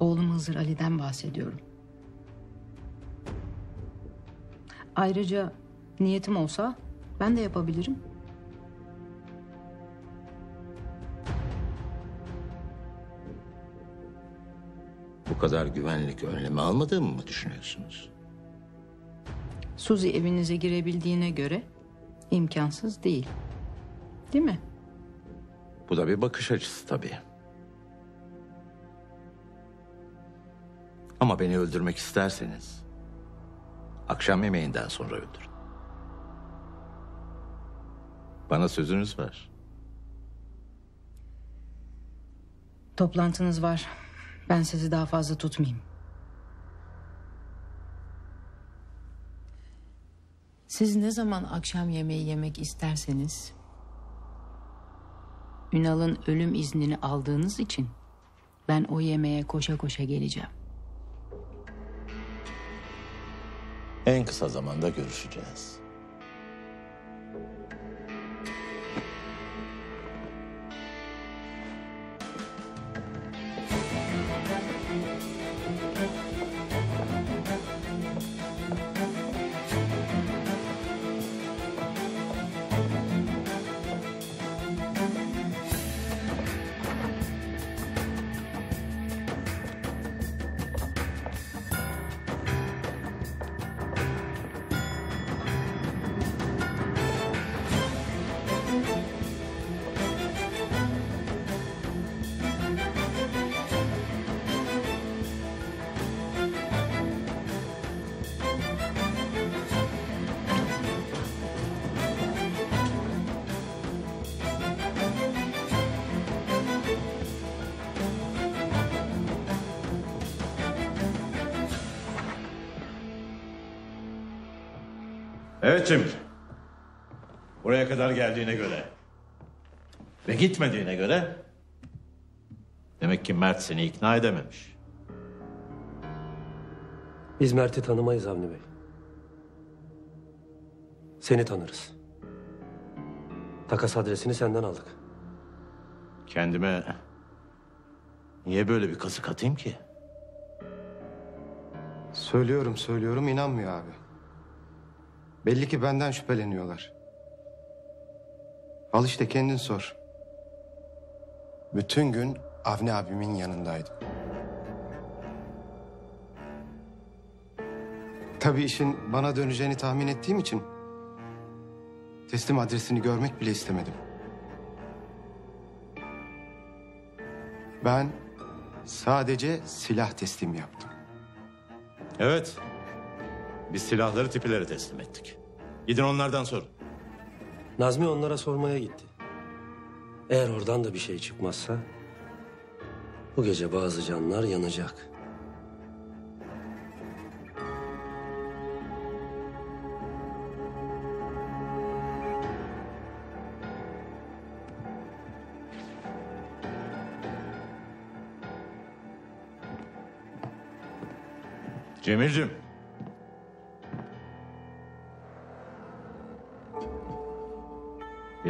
Speaker 9: Oğlum Hızır Ali'den bahsediyorum. Ayrıca niyetim olsa ben de yapabilirim.
Speaker 17: Bu kadar güvenlik önlemi almadığımı mı düşünüyorsunuz?
Speaker 9: Suzi evinize girebildiğine göre imkansız değil. Değil mi?
Speaker 17: Bu da bir bakış açısı tabii. Ama beni öldürmek isterseniz akşam yemeğinden sonra öldürün. Bana sözünüz var.
Speaker 9: Toplantınız var. Ben sizi daha fazla tutmayayım. Siz ne zaman akşam yemeği yemek isterseniz... Ünal'ın ölüm iznini aldığınız için... ...ben o yemeğe koşa koşa geleceğim.
Speaker 17: En kısa zamanda görüşeceğiz. Buraya kadar geldiğine göre ve gitmediğine göre demek ki Mert seni ikna edememiş.
Speaker 22: Biz Mert'i tanımayız Avni Bey. Seni tanırız. Takas adresini senden aldık.
Speaker 17: Kendime niye böyle bir kazık atayım ki?
Speaker 18: Söylüyorum söylüyorum inanmıyor abi. Belli ki benden şüpheleniyorlar. Al işte kendin sor. Bütün gün Avni abimin yanındaydım. Tabii işin bana döneceğini tahmin ettiğim için teslim adresini görmek bile istemedim. Ben sadece silah teslim yaptım.
Speaker 17: Evet. Biz silahları tipilere teslim ettik. Gidin onlardan sorun.
Speaker 22: Nazmi onlara sormaya gitti. Eğer oradan da bir şey çıkmazsa... ...bu gece bazı canlar yanacak.
Speaker 17: Cemil'cim.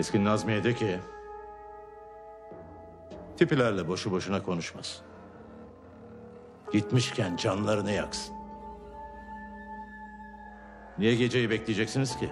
Speaker 17: Keskin Nazmiye de ki... ...tipilerle boşu boşuna konuşmasın. Gitmişken canlarını yaksın. Niye geceyi bekleyeceksiniz ki?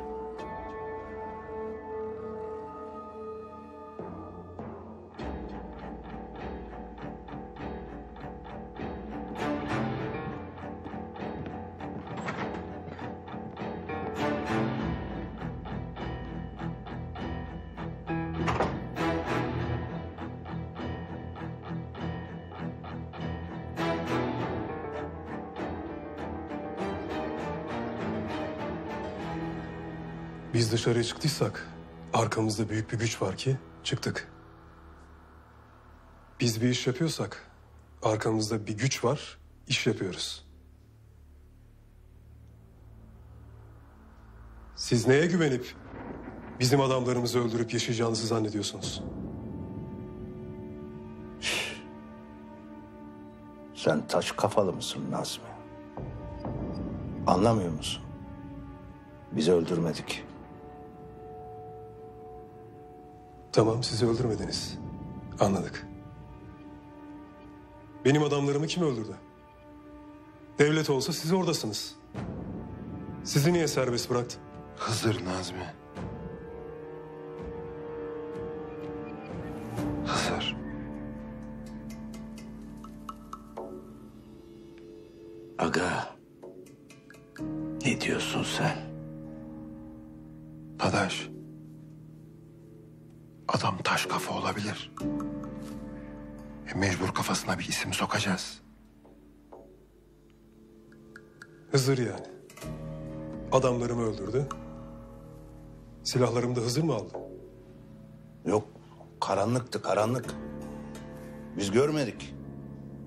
Speaker 23: Dışarıya çıktıysak arkamızda büyük bir güç var ki çıktık. Biz bir iş yapıyorsak arkamızda bir güç var, iş yapıyoruz. Siz neye güvenip bizim adamlarımızı öldürüp yaşayacağınızı zannediyorsunuz?
Speaker 20: Sen taş kafalı mısın Nazmi? Anlamıyor musun? Bizi öldürmedik.
Speaker 23: Tamam sizi öldürmediniz. Anladık. Benim adamlarımı kim öldürdü? Devlet olsa siz oradasınız. Sizi niye serbest bıraktı?
Speaker 18: Hızır Nazmi. Hızır.
Speaker 20: Aga. Ne diyorsun sen?
Speaker 18: Taş kafa olabilir. E, mecbur kafasına bir isim sokacağız.
Speaker 23: Hızır yani. Adamlarımı öldürdü. Silahlarımı da Hızır mı aldı?
Speaker 20: Yok. Karanlıktı karanlık. Biz görmedik.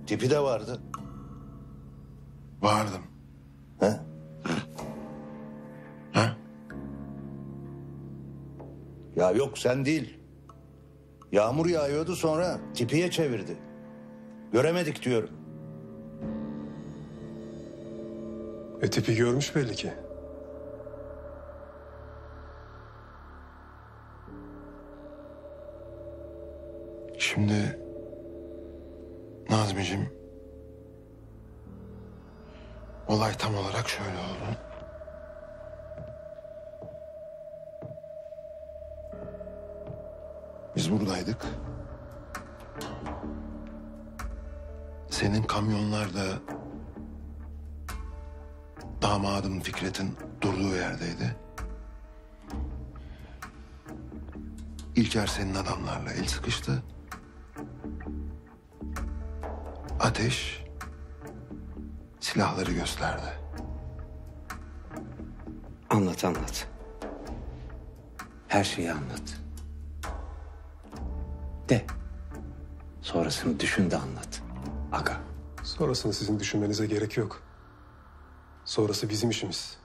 Speaker 20: Tipi de vardı.
Speaker 18: Vardım.
Speaker 20: He?
Speaker 18: He?
Speaker 20: Ya yok sen değil. Yağmur yağıyordu sonra tipiye çevirdi. Göremedik diyorum.
Speaker 23: E tipi görmüş belli ki.
Speaker 18: Şimdi Nazmi'cim olay tam olarak şöyle oldu. Biz buradaydık. Senin kamyonlarda damadım Fikret'in durduğu yerdeydi. İlker senin adamlarla el sıkıştı. Ateş silahları gösterdi.
Speaker 11: Anlat anlat. Her şeyi anlat. De. Sonrasını düşün de anlat. Aga.
Speaker 23: Sonrasını sizin düşünmenize gerek yok. Sonrası bizim işimiz.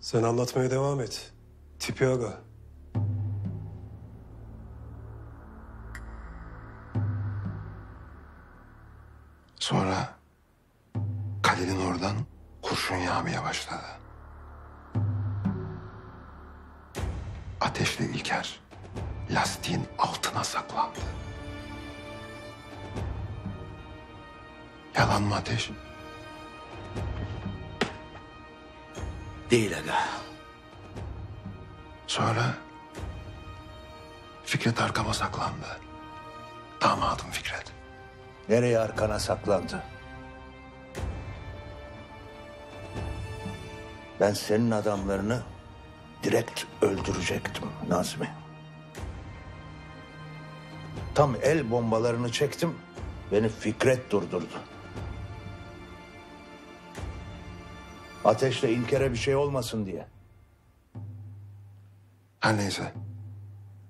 Speaker 23: Sen anlatmaya devam et. Tipi aga.
Speaker 18: Sonra kalenin oradan kurşun yağmaya başladı. Ateşle İlker lastiğin altına saklandı. Yalan mı ateş?
Speaker 17: Değil aga.
Speaker 18: Sonra Fikret arkama saklandı. Damadım Fikret.
Speaker 17: Nereye arkana saklandı? Ben senin adamlarını direkt öldürecektim Nazmi. Tam el bombalarını çektim, beni Fikret durdurdu. Ateşle İlker'e bir şey olmasın diye.
Speaker 18: Her neyse.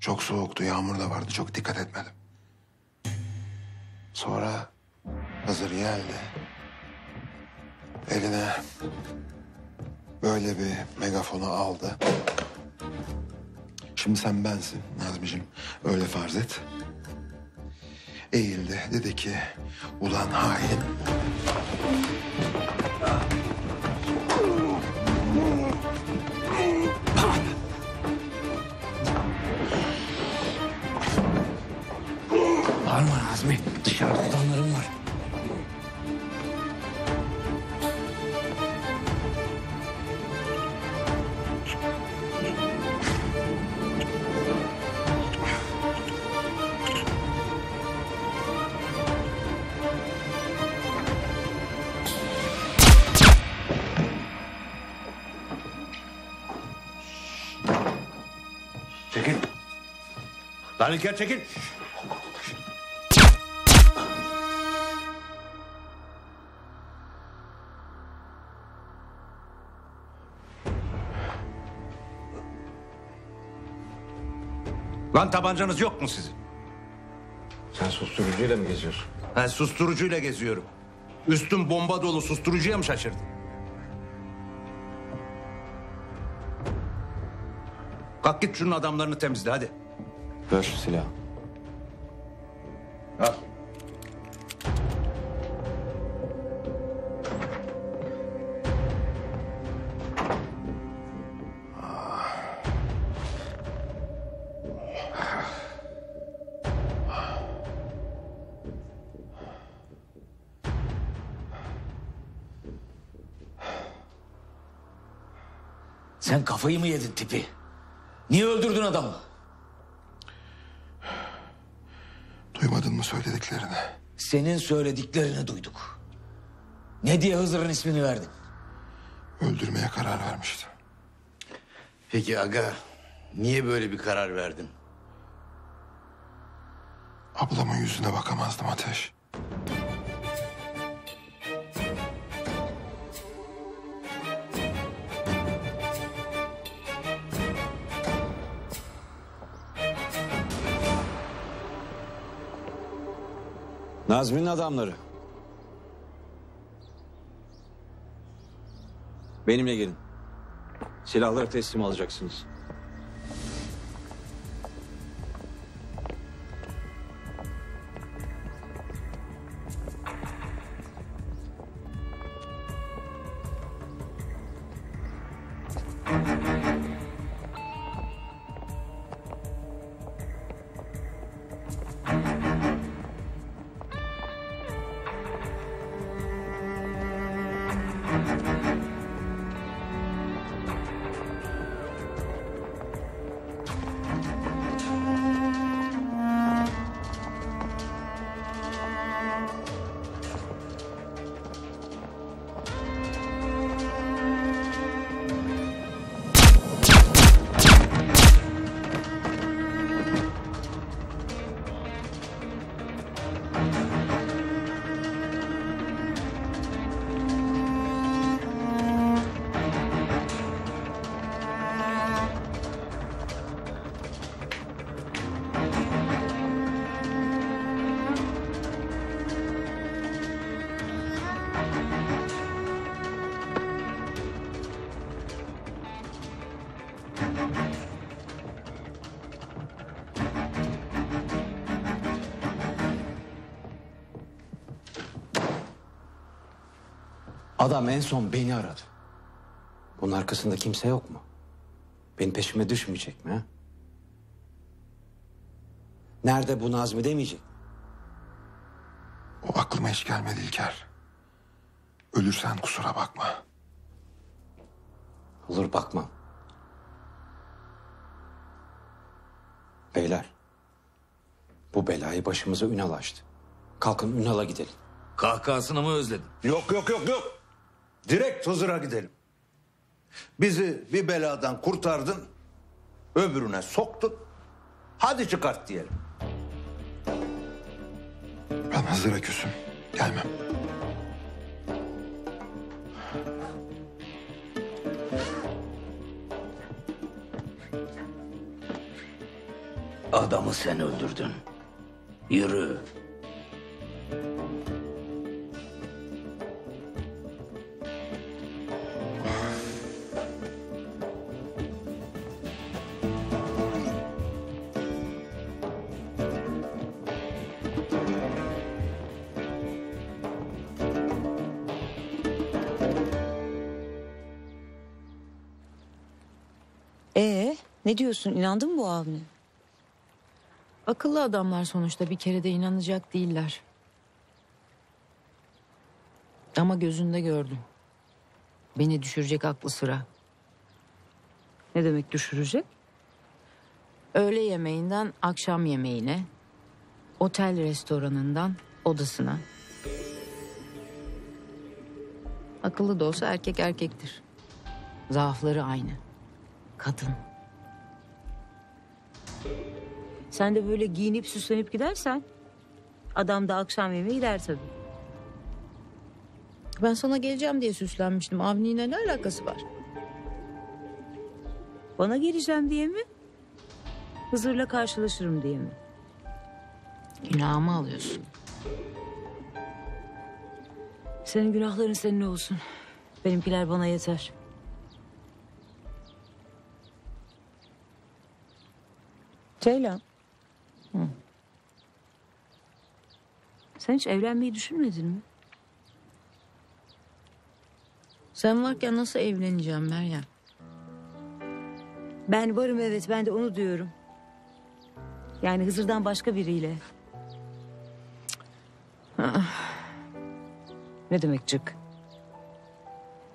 Speaker 18: Çok soğuktu, yağmur da vardı. Çok dikkat etmedim. Sonra Hızır geldi. Eline böyle bir megafonu aldı. Şimdi sen bensin Nazmi'cim. Öyle farz et. Eğildi. Dedi ki ulan hain.
Speaker 19: Bağırma Nazmi. Dışarıda adamlarım var.
Speaker 17: Lan İlker çekil.
Speaker 20: Lan tabancanız yok mu sizin?
Speaker 11: Sen susturucuyla mı geziyorsun?
Speaker 20: Ben susturucuyla geziyorum. Üstüm bomba dolu susturucuya mı şaşırdın? Kalk git şunun adamlarını temizle hadi.
Speaker 11: Ver şu silahı.
Speaker 20: Al.
Speaker 19: Sen kafayı mı yedin tipi? Niye öldürdün adamı?
Speaker 18: Duymadın mı söylediklerini?
Speaker 19: Senin söylediklerini duyduk. Ne diye Hızır'ın ismini verdin?
Speaker 18: Öldürmeye karar vermiştim.
Speaker 17: Peki aga, niye böyle bir karar verdin?
Speaker 18: Ablamın yüzüne bakamazdım Ateş.
Speaker 11: Nazmi'nin adamları. Benimle gelin. Silahları teslim alacaksınız. Adam en son beni aradı. Bunun arkasında kimse yok mu? Benim peşime düşmeyecek mi? ha? Nerede bu Nazmi demeyecek.
Speaker 18: O aklıma hiç gelmedi İlker. Ölürsen kusura bakma.
Speaker 11: Olur bakmam. Beyler. Bu belayı başımıza Ünal açtı. Kalkın Ünal'a gidelim.
Speaker 19: Kahkahasını mı özledin?
Speaker 20: Yok yok yok yok. Direkt Hızır'a gidelim. Bizi bir beladan kurtardın. Öbürüne soktun. Hadi çıkart diyelim.
Speaker 18: Ben Hızır'a küsüm. Gelmem.
Speaker 19: Adamı sen öldürdün. Yürü.
Speaker 5: Ee, ne diyorsun? İnandın mı bu abine?
Speaker 9: Akıllı adamlar sonuçta bir kere de inanacak değiller. Ama gözünde gördüm. Beni düşürecek aklı sıra.
Speaker 5: Ne demek düşürecek?
Speaker 9: Öğle yemeğinden akşam yemeğine, otel restoranından odasına. Akıllı da olsa erkek erkektir. Zaafları aynı. Kadın.
Speaker 5: Sen de böyle giyinip süslenip gidersen adam da akşam yemeğe gider tabii.
Speaker 9: Ben sana geleceğim diye süslenmiştim. Avni'yle ne alakası var?
Speaker 5: Bana geleceğim diye mi? Hızır'la karşılaşırım diye mi?
Speaker 9: Günahımı alıyorsun.
Speaker 5: Senin günahların senin olsun. Benimkiler bana yeter. Ceylan. Sen hiç evlenmeyi düşünmedin mi?
Speaker 9: Sen varken nasıl evleneceğim Meryem?
Speaker 5: Ben varım evet ben de onu diyorum. Yani Hızır'dan başka biriyle. Ne demek cık?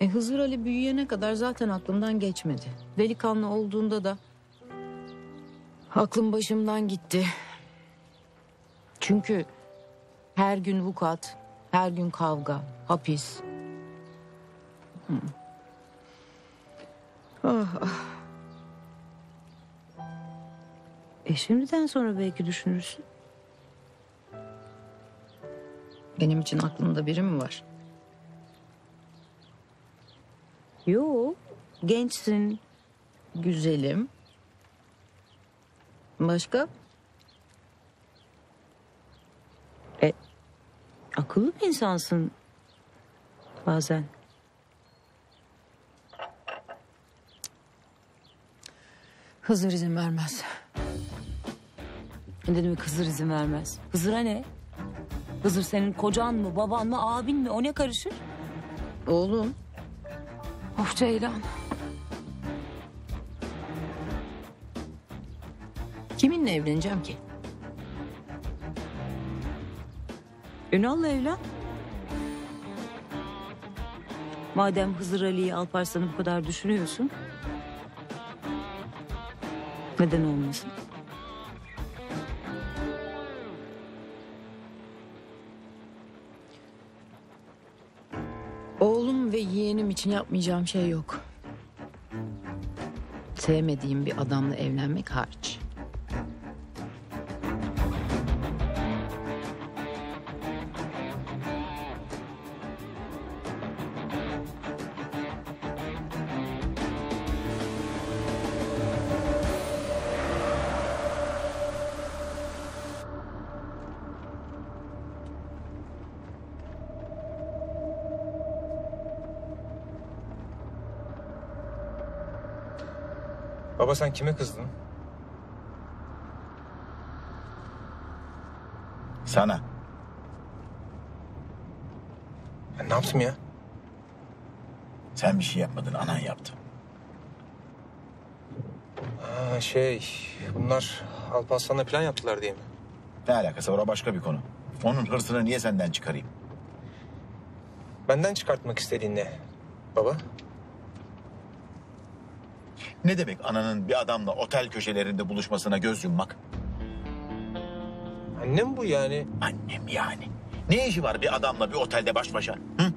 Speaker 9: E Hızır Ali büyüyene kadar zaten aklımdan geçmedi. Delikanlı olduğunda da aklım başımdan gitti. Çünkü her gün vukuat, her gün kavga, hapis. Hı.
Speaker 5: Ah, ah. E şimdiden sonra belki düşünürsün.
Speaker 9: Benim için aklımda biri mi var?
Speaker 5: Yo, gençsin.
Speaker 9: Güzelim. Başka?
Speaker 5: E, akıllı bir insansın bazen.
Speaker 9: Hızır izin vermez.
Speaker 5: Ne demek Hızır izin vermez? Hızır'a ne? Hızır senin kocan mı, baban mı, abin mi? O ne karışır?
Speaker 9: Oğlum.
Speaker 5: Of Ceylan.
Speaker 9: Kiminle evleneceğim ki?
Speaker 5: Ünal'la evlen. Madem Hızır Ali'yi Alparslan'ı bu kadar düşünüyorsun. Neden olmasın?
Speaker 9: Oğlum ve yeğenim için yapmayacağım şey yok. Sevmediğim bir adamla evlenmek hariç.
Speaker 12: Baba sen kime kızdın?
Speaker 1: Sana.
Speaker 12: Ben ne yaptım ya?
Speaker 1: Sen bir şey yapmadın, anan yaptı.
Speaker 12: Ha, şey bunlar Alparslan'la plan yaptılar diye mi?
Speaker 1: Ne alakası var o başka bir konu. Onun hırsını niye senden çıkarayım?
Speaker 12: Benden çıkartmak istediğin ne baba?
Speaker 1: Ne demek ananın bir adamla otel köşelerinde buluşmasına göz yummak?
Speaker 12: Annem bu yani.
Speaker 1: Annem yani. Ne işi var bir adamla bir otelde baş başa? Hı?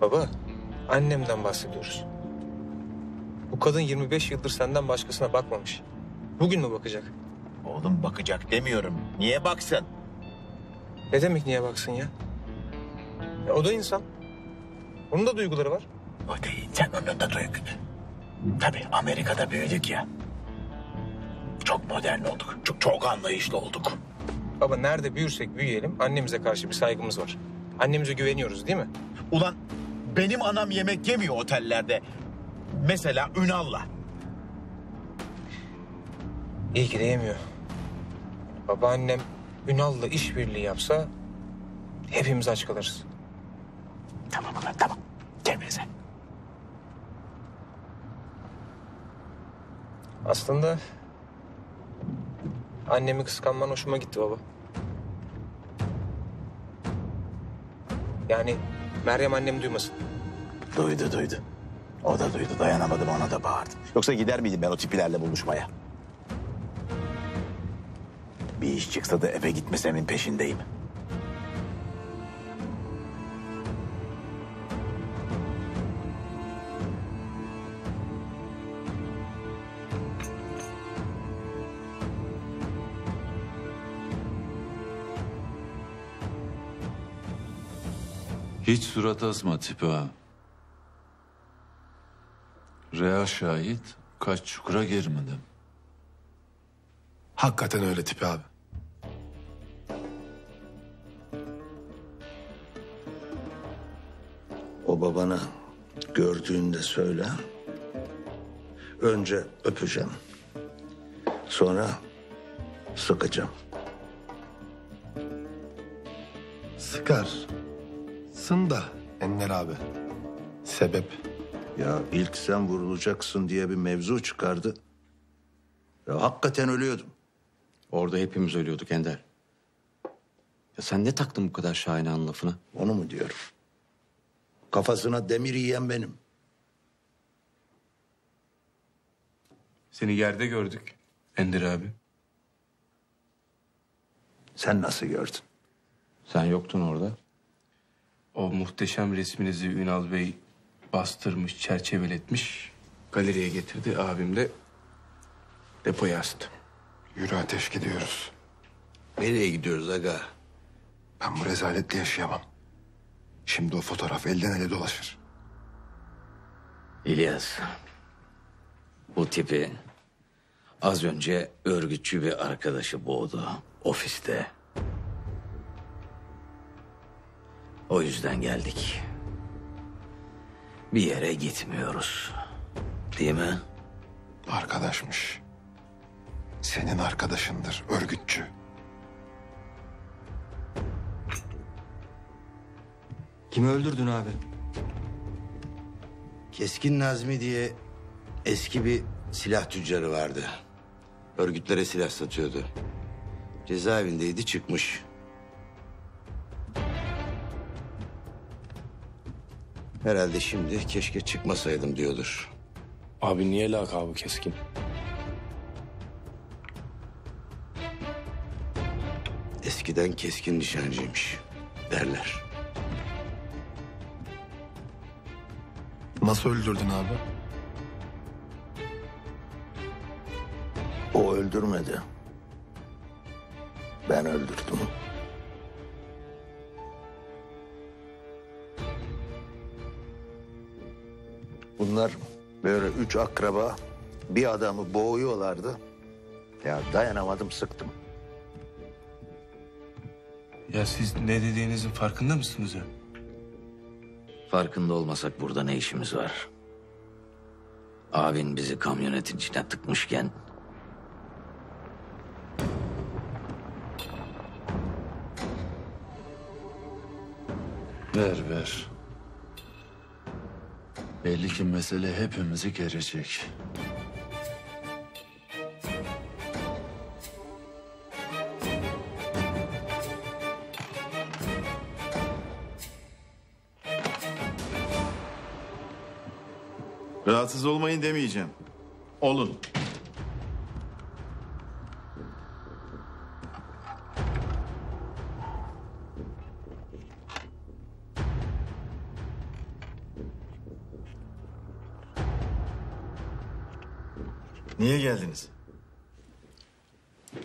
Speaker 12: Baba annemden bahsediyoruz. Bu kadın 25 yıldır senden başkasına bakmamış. Bugün mü bakacak?
Speaker 1: Oğlum bakacak demiyorum. Niye baksın?
Speaker 12: Ne demek niye baksın ya? ya o da insan. Onun da duyguları var.
Speaker 1: O da insan onun da duygu. Tabii Amerika'da büyüdük ya. Çok modern olduk. Çok, çok anlayışlı olduk.
Speaker 12: Baba nerede büyürsek büyüyelim annemize karşı bir saygımız var. Annemize güveniyoruz değil mi?
Speaker 1: Ulan benim anam yemek yemiyor otellerde. Mesela Ünal'la.
Speaker 12: İyi ki de yemiyor. Babaannem Ünal'la işbirliği yapsa hepimiz aç kalırız.
Speaker 1: Tamam ulan tamam. Geveze.
Speaker 12: Aslında annemi kıskanman hoşuma gitti baba. Yani Meryem annem duymasın.
Speaker 1: Duydu duydu. O da duydu. Dayanamadım ona da bağırdım. Yoksa gider miydim ben o tipilerle buluşmaya? Bir iş çıksa da eve gitmesemin peşindeyim.
Speaker 24: Hiç surat asma tipi ha. Rea şahit kaç çukura girmedim.
Speaker 18: Hakikaten öyle tipi abi.
Speaker 20: O babana gördüğünde söyle. Önce öpeceğim. Sonra sıkacağım.
Speaker 18: Sıkar. Sın da Enler abi. Sebep?
Speaker 20: Ya ilk sen vurulacaksın diye bir mevzu çıkardı. Ya hakikaten ölüyordum.
Speaker 11: Orada hepimiz ölüyorduk Ender. Ya sen ne taktın bu kadar Şahina'nın lafına?
Speaker 20: Onu mu diyorum? Kafasına demir yiyen benim.
Speaker 8: Seni yerde gördük Ender abi.
Speaker 20: Sen nasıl gördün?
Speaker 11: Sen yoktun orada.
Speaker 8: O muhteşem resminizi Ünal Bey bastırmış, çerçeveletmiş. Galeriye getirdi. Abim de depoya astı.
Speaker 18: Yürü ateş gidiyoruz.
Speaker 20: Nereye gidiyoruz aga?
Speaker 18: Ben bu rezaletle yaşayamam. Şimdi o fotoğraf elden ele dolaşır.
Speaker 19: İlyas. Bu tipi az önce örgütçü bir arkadaşı boğdu ofiste. O yüzden geldik. Bir yere gitmiyoruz. Değil mi?
Speaker 18: Arkadaşmış. Senin arkadaşındır, örgütçü.
Speaker 21: Kimi öldürdün abi?
Speaker 20: Keskin Nazmi diye eski bir silah tüccarı vardı. Örgütlere silah satıyordu. Cezaevindeydi çıkmış. Herhalde şimdi keşke çıkmasaydım diyordur.
Speaker 22: Abi niye lakabı keskin?
Speaker 20: Eskiden keskin nişancıymış derler.
Speaker 18: Nasıl öldürdün abi?
Speaker 20: O öldürmedi. Ben öldürdüm. Bunlar böyle üç akraba bir adamı boğuyorlardı. Ya dayanamadım sıktım.
Speaker 8: Ya siz ne dediğinizin farkında mısınız ya?
Speaker 19: Farkında olmasak burada ne işimiz var? Abin bizi kamyonetin içine tıkmışken...
Speaker 24: Ver ver. Belli ki mesele hepimizi gerecek.
Speaker 1: Rahatsız olmayın demeyeceğim. Olun. Niye geldiniz?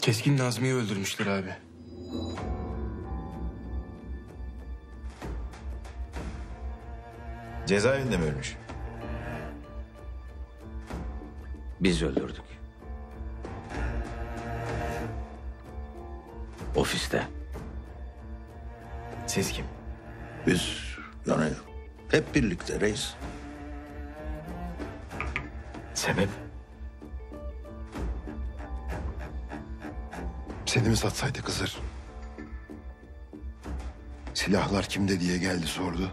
Speaker 8: Keskin Nazmi'yi öldürmüşler abi.
Speaker 1: Cezaevinde mi ölmüş?
Speaker 19: Biz öldürdük. Ofiste.
Speaker 1: Siz kim?
Speaker 20: Biz yani hep birlikte reis.
Speaker 1: Sebep?
Speaker 18: Seni mi satsaydı Hızır? Silahlar kimde diye geldi sordu.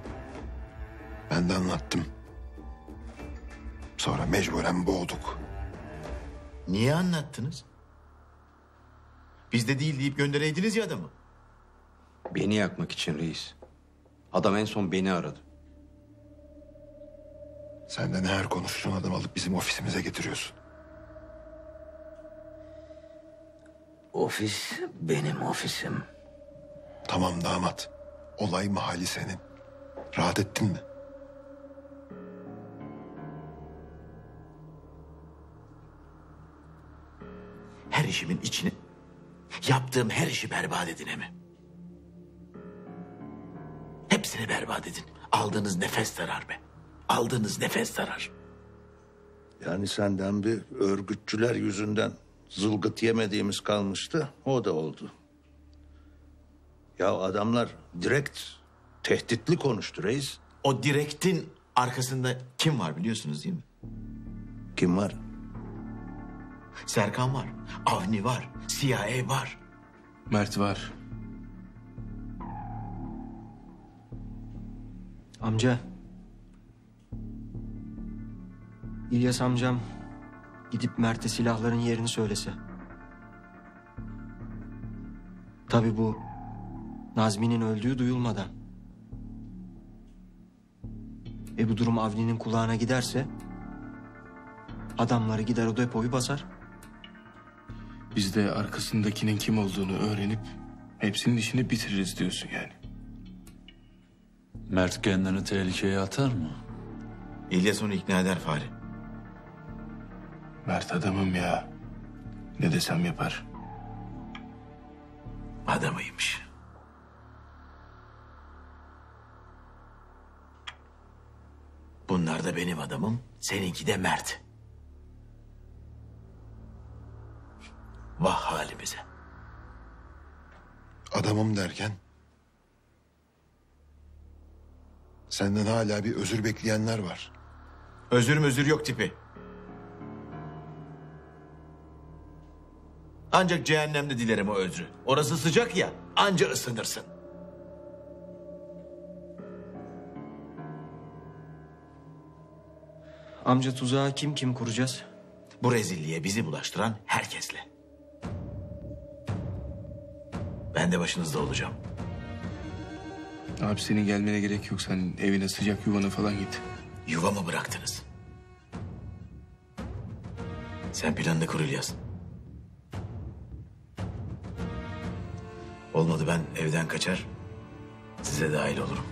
Speaker 18: Ben de anlattım. Sonra mecburen boğduk.
Speaker 1: Niye anlattınız? Bizde değil deyip göndereydiniz ya adamı.
Speaker 11: Beni yakmak için reis. Adam en son beni aradı.
Speaker 18: Senden her konuştuğun adam alıp bizim ofisimize getiriyorsun.
Speaker 19: Ofis benim ofisim.
Speaker 18: Tamam damat. Olay mahalli senin. Rahat ettin mi?
Speaker 1: Her işimin içini... Yaptığım her işi berbat edin mi? Hepsini berbat edin. Aldığınız nefes zarar be. Aldığınız nefes zarar.
Speaker 20: Yani senden bir örgütçüler yüzünden zılgıt yemediğimiz kalmıştı. O da oldu. Ya adamlar direkt tehditli konuştu reis.
Speaker 1: O direktin arkasında kim var biliyorsunuz değil mi?
Speaker 20: Kim var?
Speaker 1: Serkan var. Avni var. CIA var.
Speaker 8: Mert var.
Speaker 21: Amca. İlyas amcam gidip Mert'e silahların yerini söylese. Tabii bu Nazmi'nin öldüğü duyulmadan. E bu durum Avni'nin kulağına giderse adamları gider o depoyu basar.
Speaker 8: Biz de arkasındakinin kim olduğunu öğrenip hepsinin işini bitiririz diyorsun yani.
Speaker 24: Mert kendini tehlikeye atar mı?
Speaker 1: İlyas onu ikna eder Fahri.
Speaker 8: Mert adamım ya. Ne desem yapar.
Speaker 1: Adamıymış. Bunlar da benim adamım. Seninki de Mert. Vah halimize.
Speaker 18: Adamım derken... Senden hala bir özür bekleyenler var.
Speaker 1: Özür özür yok tipi. Ancak cehennemde dilerim o özrü. Orası sıcak ya, anca ısınırsın.
Speaker 21: Amca tuzağı kim kim kuracağız?
Speaker 1: Bu rezilliğe bizi bulaştıran herkesle. Ben de başınızda olacağım.
Speaker 8: Abi senin gelmene gerek yok. Sen evine sıcak yuvana falan git.
Speaker 1: Yuvamı bıraktınız. Sen planını kur İlyas. Olmadı ben evden kaçar, size dahil olurum.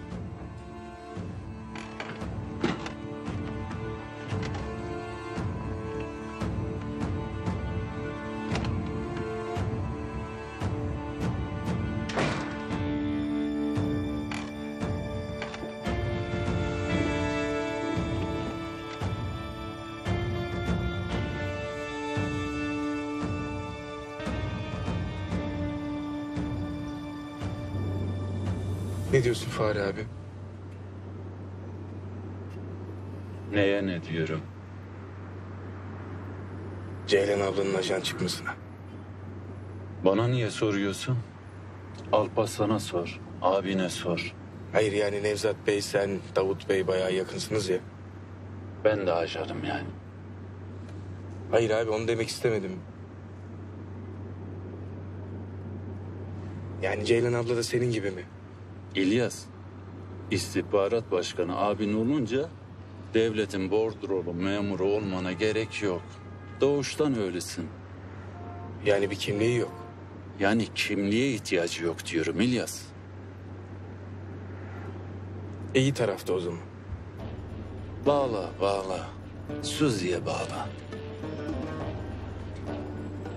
Speaker 8: Fahri abi?
Speaker 24: Neye ne diyorum?
Speaker 8: Ceylan ablanın ajan çıkmasına.
Speaker 24: Bana niye soruyorsun? Alparslan'a sor, abine sor.
Speaker 8: Hayır yani Nevzat Bey, sen, Davut Bey bayağı yakınsınız ya.
Speaker 24: Ben de ajanım yani.
Speaker 8: Hayır abi onu demek istemedim. Yani Ceylan abla da senin gibi mi?
Speaker 24: İlyas, istihbarat başkanı abin olunca devletin bordrolu memuru olmana gerek yok. Doğuştan öylesin.
Speaker 8: Yani bir kimliği yok.
Speaker 24: Yani kimliğe ihtiyacı yok diyorum İlyas.
Speaker 8: İyi tarafta o zaman.
Speaker 24: Bağla, bağla. Suzi'ye bağla.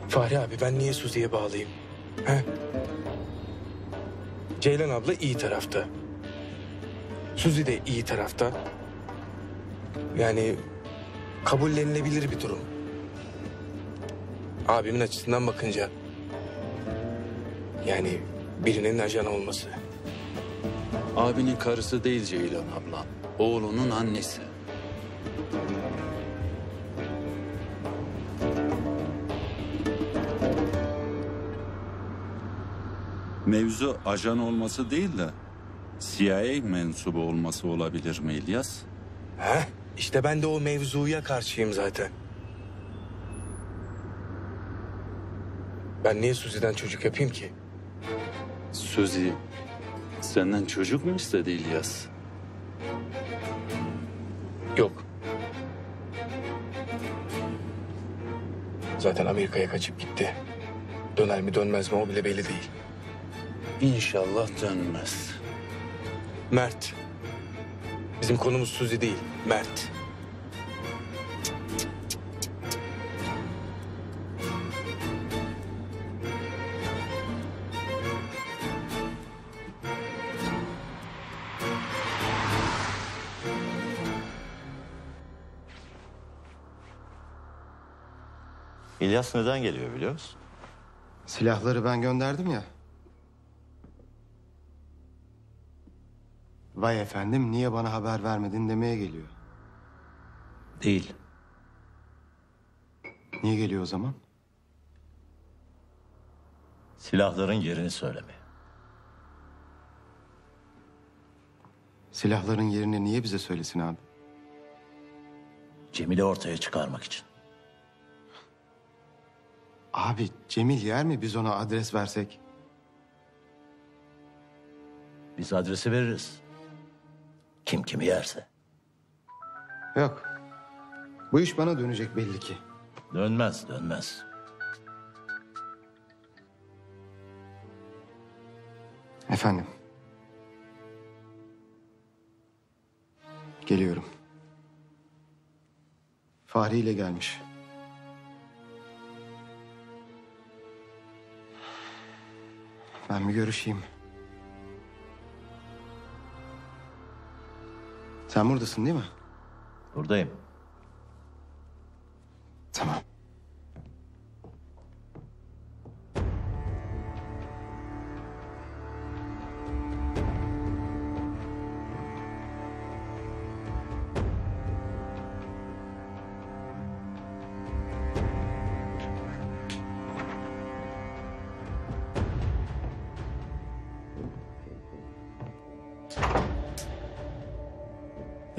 Speaker 8: Fahri abi ben niye Suzi'ye bağlayayım? He? Ceylan abla iyi tarafta. Suzi de iyi tarafta. Yani kabullenilebilir bir durum. Abimin açısından bakınca. Yani birinin ajan olması.
Speaker 24: Abinin karısı değil Ceylan abla. Oğlunun annesi. Mevzu ajan olması değil de CIA mensubu olması olabilir mi İlyas?
Speaker 8: He? İşte ben de o mevzuya karşıyım zaten. Ben niye Suzi'den çocuk yapayım ki?
Speaker 24: Suzi senden çocuk mu istedi İlyas?
Speaker 8: Yok. Zaten Amerika'ya kaçıp gitti. Döner mi dönmez mi o bile belli değil.
Speaker 24: İnşallah dönmez.
Speaker 8: Mert. Bizim konumuz Suzi değil, Mert.
Speaker 17: İlyas neden geliyor biliyor musun?
Speaker 25: Silahları ben gönderdim ya. Vay efendim niye bana haber vermedin demeye geliyor.
Speaker 17: Değil.
Speaker 25: Niye geliyor o zaman?
Speaker 17: Silahların yerini söyleme.
Speaker 25: Silahların yerini niye bize söylesin abi?
Speaker 17: Cemil'i ortaya çıkarmak için.
Speaker 25: Abi Cemil yer mi biz ona adres versek?
Speaker 17: Biz adresi veririz. Kim kimi yerse.
Speaker 25: Yok. Bu iş bana dönecek belli ki.
Speaker 17: Dönmez, dönmez.
Speaker 25: Efendim. Geliyorum. Fahri ile gelmiş. Ben bir görüşeyim. Sen buradasın değil mi?
Speaker 17: Buradayım.
Speaker 25: Tamam.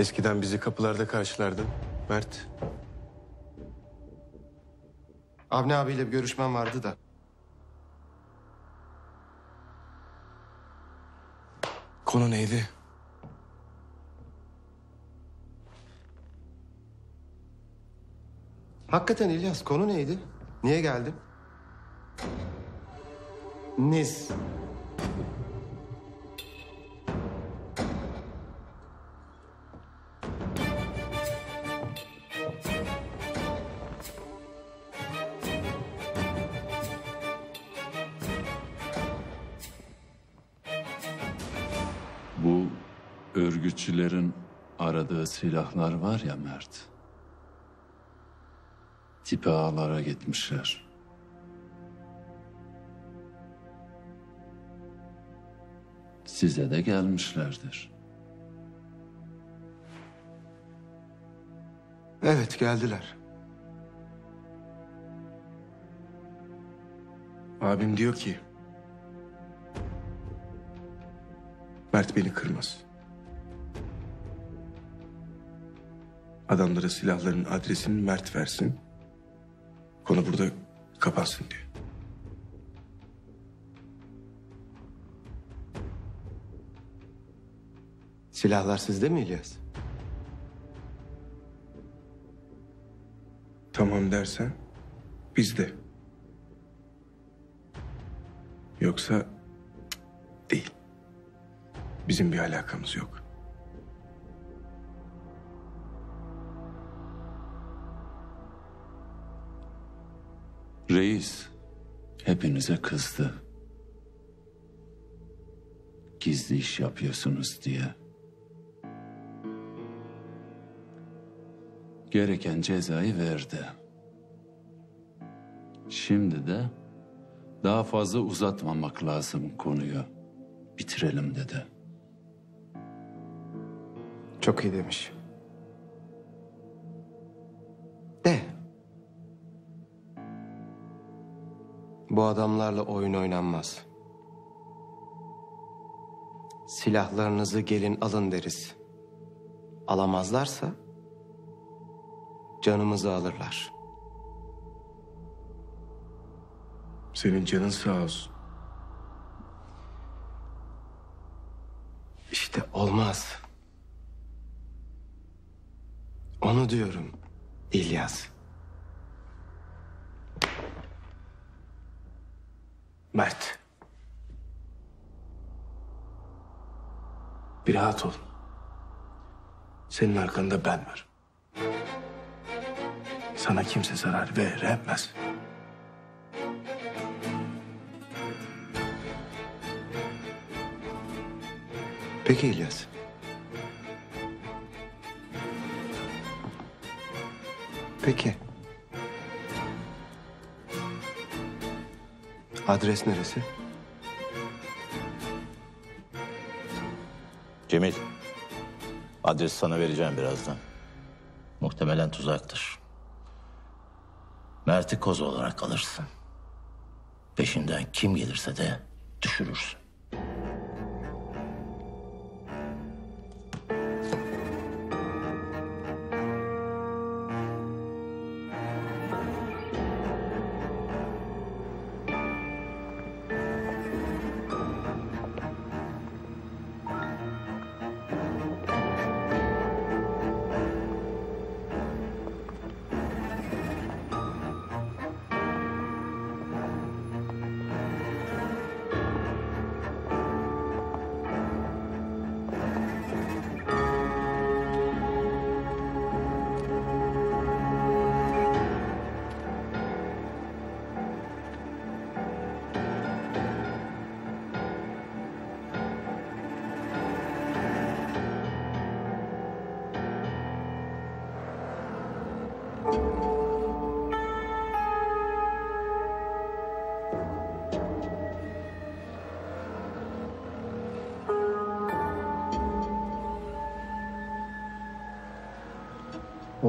Speaker 8: Eskiden bizi kapılarda karşılardın, Mert.
Speaker 25: Avni abiyle bir görüşmem vardı da.
Speaker 8: Konu neydi?
Speaker 25: Hakikaten İlyas konu neydi? Niye geldin? Niz.
Speaker 24: Silahlar var ya Mert. Tipi ağlara gitmişler. Size de gelmişlerdir.
Speaker 25: Evet geldiler.
Speaker 8: Abim diyor ki... Mert beni kırmaz. Adamlara silahların adresini Mert versin. Konu burada kapansın diyor.
Speaker 18: Silahlar sizde mi İlyas?
Speaker 8: Tamam dersen bizde. Yoksa değil. Bizim bir alakamız yok.
Speaker 24: Reis hepinize kızdı. Gizli iş yapıyorsunuz diye. Gereken cezayı verdi. Şimdi de daha fazla uzatmamak lazım konuyu. Bitirelim dedi.
Speaker 18: Çok iyi demiş. Bu adamlarla oyun oynanmaz. Silahlarınızı gelin alın deriz. Alamazlarsa canımızı alırlar.
Speaker 8: Senin canın sağ olsun.
Speaker 18: İşte olmaz. Onu diyorum İlyas.
Speaker 8: Mert. Bir rahat ol. Senin arkanda ben var. Sana kimse zarar veremez.
Speaker 18: Peki İlyas. Peki. Adres neresi?
Speaker 17: Cemil, adresi sana vereceğim birazdan. Muhtemelen tuzaktır. Mert'i koz olarak alırsın. Peşinden kim gelirse de düşürürsün.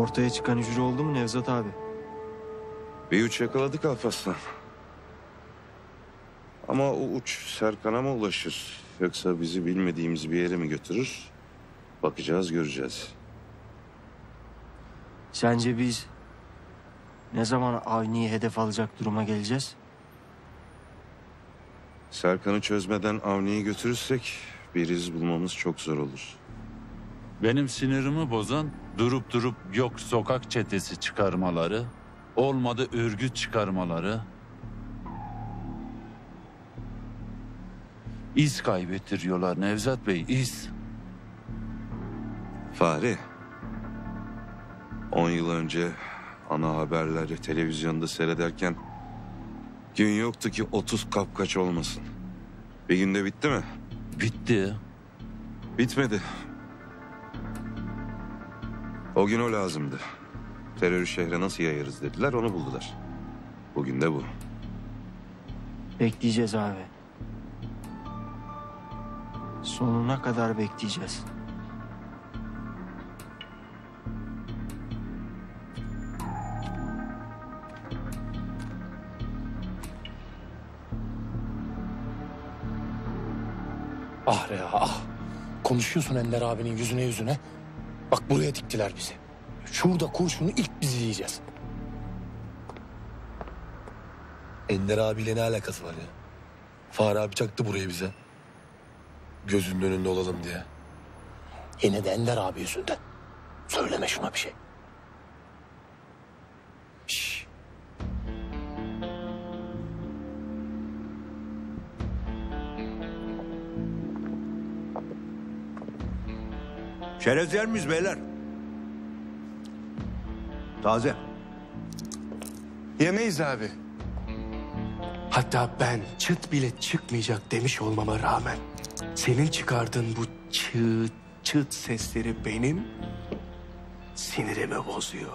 Speaker 21: Ortaya çıkan hücre oldu mu Nevzat abi?
Speaker 26: Bir uç yakaladık Alparslan. Ama o uç Serkan'a mı ulaşır? Yoksa bizi bilmediğimiz bir yere mi götürür? Bakacağız, göreceğiz.
Speaker 21: Sence biz ne zaman Avni'yi hedef alacak duruma geleceğiz?
Speaker 26: Serkan'ı çözmeden Avni'yi götürürsek bir iz bulmamız çok zor olur.
Speaker 24: Benim sinirimi bozan durup durup yok sokak çetesi çıkarmaları, olmadı örgüt çıkarmaları. İz kaybettiriyorlar Nevzat Bey, iz.
Speaker 26: Fahri. 10 yıl önce ana haberleri televizyonda seyrederken gün yoktu ki 30 kapkaç olmasın. Bir günde bitti mi?
Speaker 24: Bitti.
Speaker 26: Bitmedi. O gün o lazımdı. Terörü şehre nasıl yayarız dediler onu buldular. Bugün de bu.
Speaker 21: Bekleyeceğiz abi. Sonuna kadar bekleyeceğiz.
Speaker 27: Ah Reha ah. Konuşuyorsun Ender abinin yüzüne yüzüne. Bak buraya diktiler bizi. Şurada kurşunu ilk biz yiyeceğiz. Ender abiyle ne alakası var ya? Fahri abi çaktı burayı bize. Gözünün önünde olalım diye. Yine de Ender abi yüzünden. Söyleme şuna bir şey.
Speaker 20: Çerez yer miyiz beyler? Taze.
Speaker 8: Yemeyiz abi. Hatta ben çıt bile çıkmayacak demiş olmama rağmen senin çıkardığın bu çıt çıt sesleri benim sinirimi bozuyor.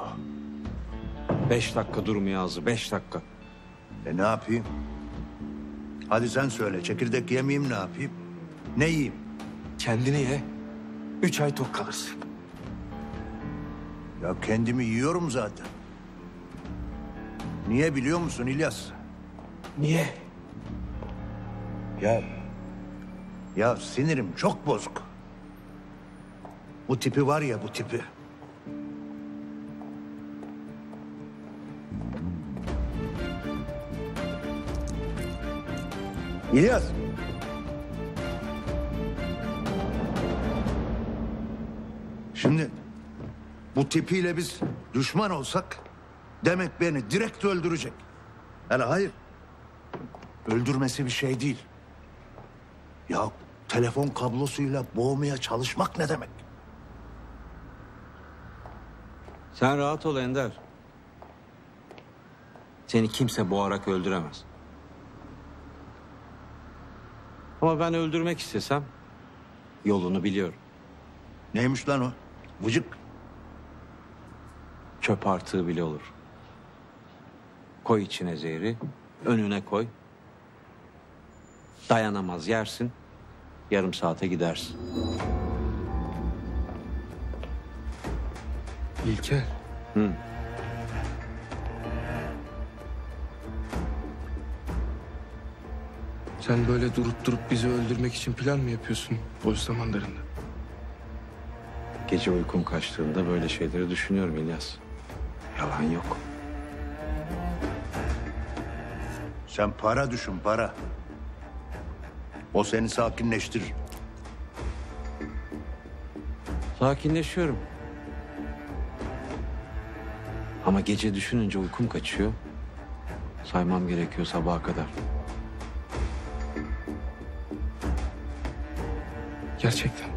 Speaker 11: Beş dakika durmuyor ağzı, beş dakika.
Speaker 20: E ne yapayım? Hadi sen söyle. Çekirdek yemeyeyim ne yapayım? Ne yiyeyim?
Speaker 8: Kendini ye. Üç ay tok kalırsın.
Speaker 20: Ya kendimi yiyorum zaten. Niye biliyor musun İlyas?
Speaker 8: Niye?
Speaker 20: Ya ya sinirim çok bozuk. Bu tipi var ya bu tipi. İlyas. Bu tipiyle biz düşman olsak demek beni direkt öldürecek. Hele hayır. Öldürmesi bir şey değil. Ya telefon kablosuyla boğmaya çalışmak ne demek?
Speaker 11: Sen rahat ol Ender. Seni kimse boğarak öldüremez. Ama ben öldürmek istesem yolunu biliyorum.
Speaker 20: Neymiş lan o? Vıcık.
Speaker 11: Çöp artığı bile olur. Koy içine zehri, önüne koy. Dayanamaz yersin, yarım saate gidersin.
Speaker 8: İlker.
Speaker 11: Hı.
Speaker 8: Sen böyle durup durup bizi öldürmek için plan mı yapıyorsun boş zamanlarında?
Speaker 11: Gece uykum kaçtığında böyle şeyleri düşünüyorum İlyas. Yalan yok.
Speaker 20: Sen para düşün para. O seni sakinleştirir.
Speaker 11: Sakinleşiyorum. Ama gece düşününce uykum kaçıyor. Saymam gerekiyor sabaha kadar.
Speaker 8: Gerçekten.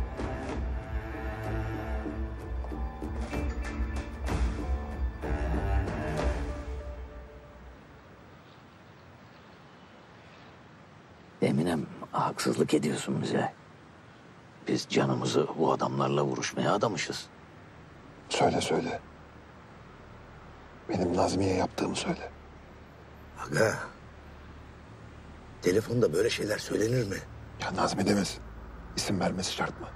Speaker 19: Haksızlık ediyorsun bize. Biz canımızı bu adamlarla vuruşmaya adamışız.
Speaker 18: Söyle söyle. Benim Nazmiye yaptığımı söyle.
Speaker 17: Aga. Telefonda böyle şeyler söylenir mi?
Speaker 18: Ya Nazmi demesin. İsim vermesi şart mı?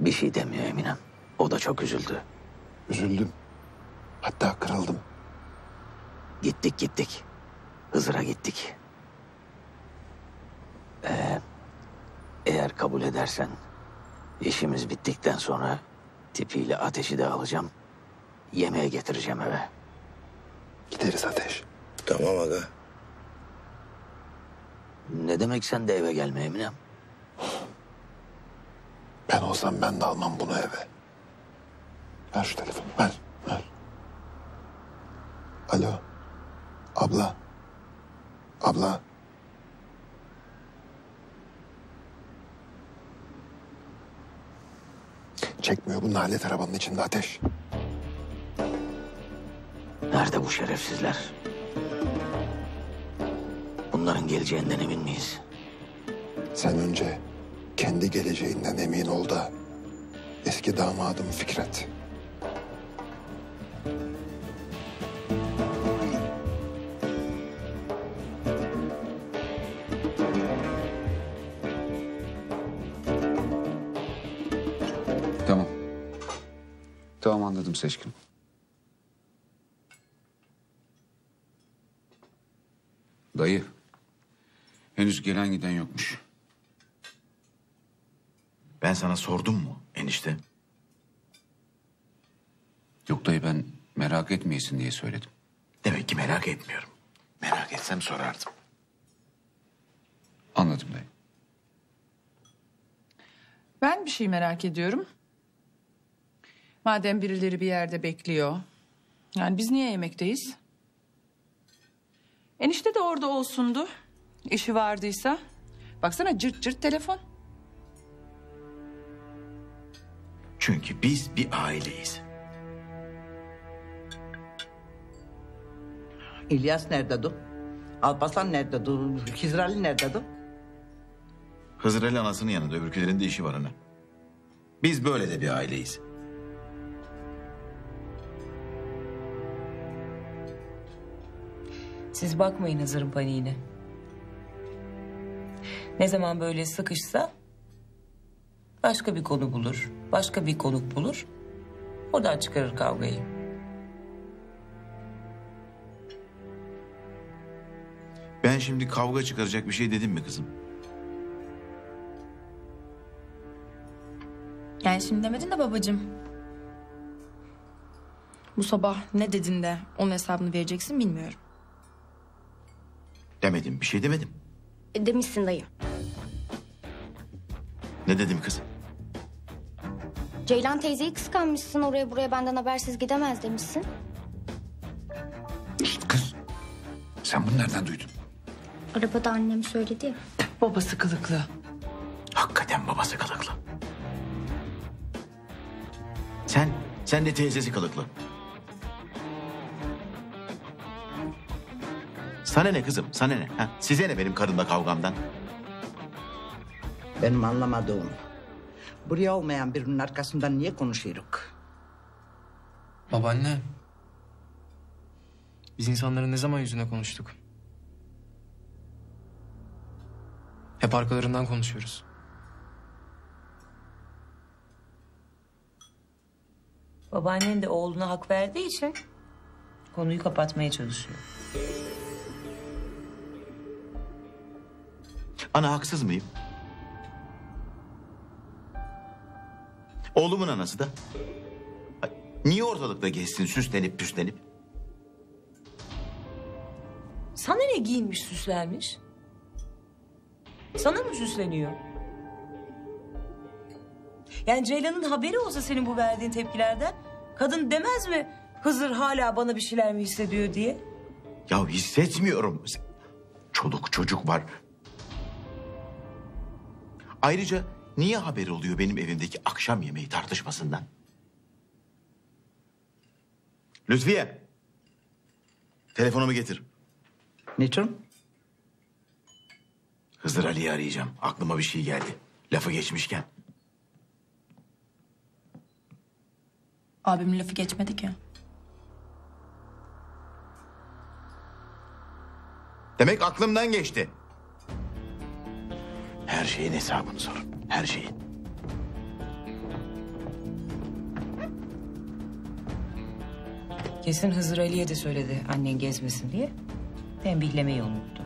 Speaker 19: Bir şey demiyor Eminem. O da çok üzüldü.
Speaker 18: Üzüldüm. Hatta kırıldım.
Speaker 19: Gittik gittik. Hızır'a gittik. Ee, eğer kabul edersen işimiz bittikten sonra tipiyle ateşi de alacağım. Yemeğe getireceğim eve.
Speaker 18: Gideriz ateş.
Speaker 17: Tamam aga.
Speaker 19: Ne demek sen de eve gelme Eminem?
Speaker 18: Ben olsam ben de almam bunu eve. Ver şu telefonu ver. Ver. Alo. Abla. Abla. Çekmiyor bu nalet arabanın içinde ateş.
Speaker 19: Nerede bu şerefsizler? Bunların geleceğinden emin miyiz?
Speaker 18: Sen önce kendi geleceğinden emin ol da eski damadım Fikret.
Speaker 15: Seçkin. Dayı. Henüz gelen giden yokmuş.
Speaker 1: Ben sana sordum mu enişte?
Speaker 15: Yok dayı ben merak etmeyesin diye söyledim.
Speaker 1: Demek ki merak etmiyorum. Merak etsem sorardım.
Speaker 15: Anladım dayı.
Speaker 28: Ben bir şey merak ediyorum. Madem birileri bir yerde bekliyor. Yani biz niye yemekteyiz? Enişte de orada olsundu. İşi vardıysa. Baksana cırt cırt telefon.
Speaker 1: Çünkü biz bir aileyiz.
Speaker 29: İlyas nerededir? Alparslan nerededir? Hizrali nerededir?
Speaker 1: Hızır Ali anasının yanında öbürkülerin de işi var ana. Biz böyle de bir aileyiz.
Speaker 5: Siz bakmayın Hızır'ın paniğine. Ne zaman böyle sıkışsa başka bir konu bulur, başka bir konuk bulur. Oradan çıkarır kavgayı.
Speaker 1: Ben şimdi kavga çıkaracak bir şey dedim mi kızım?
Speaker 30: Yani şimdi demedin de babacığım. Bu sabah ne dedin de onun hesabını vereceksin bilmiyorum.
Speaker 1: Demedim bir şey demedim.
Speaker 31: E, demişsin dayı.
Speaker 1: Ne dedim kız?
Speaker 31: Ceylan teyzeyi kıskanmışsın oraya buraya benden habersiz gidemez demişsin.
Speaker 15: Sen bunu nereden duydun?
Speaker 31: Arabada annem söyledi ya.
Speaker 28: Babası kılıklı.
Speaker 1: Hakikaten babası kılıklı. Sen, sen de teyzesi kılıklı. Sana ne kızım, sana ne? Ha? Size ne benim karımla kavgamdan?
Speaker 29: Benim anlamadığım. Buraya olmayan birinin arkasından niye konuşuyoruz?
Speaker 8: Babaanne. Biz insanların ne zaman yüzüne konuştuk? Hep arkalarından konuşuyoruz.
Speaker 5: Babaannen de oğluna hak verdiği için konuyu kapatmaya çalışıyor.
Speaker 1: Ana haksız mıyım? Oğlumun anası da. Niye ortalıkta gezsin süslenip püslenip?
Speaker 5: Sana ne giyinmiş süslenmiş? Sana mı süsleniyor? Yani Ceylan'ın haberi olsa senin bu verdiğin tepkilerden... ...kadın demez mi Hızır hala bana bir şeyler mi hissediyor diye?
Speaker 1: Ya hissetmiyorum. Çoluk çocuk var. Ayrıca niye haber oluyor benim evimdeki akşam yemeği tartışmasından? Lütfiye. Telefonumu getir.
Speaker 29: Niçin?
Speaker 1: Hızır Ali'yi arayacağım. Aklıma bir şey geldi. Lafı geçmişken.
Speaker 30: Abimin lafı geçmedi ki.
Speaker 1: Demek aklımdan geçti. Her şeyin hesabını sor. Her şeyin.
Speaker 5: Kesin Hızır Ali'ye de söyledi annen gezmesin diye. Tembihlemeyi unuttu.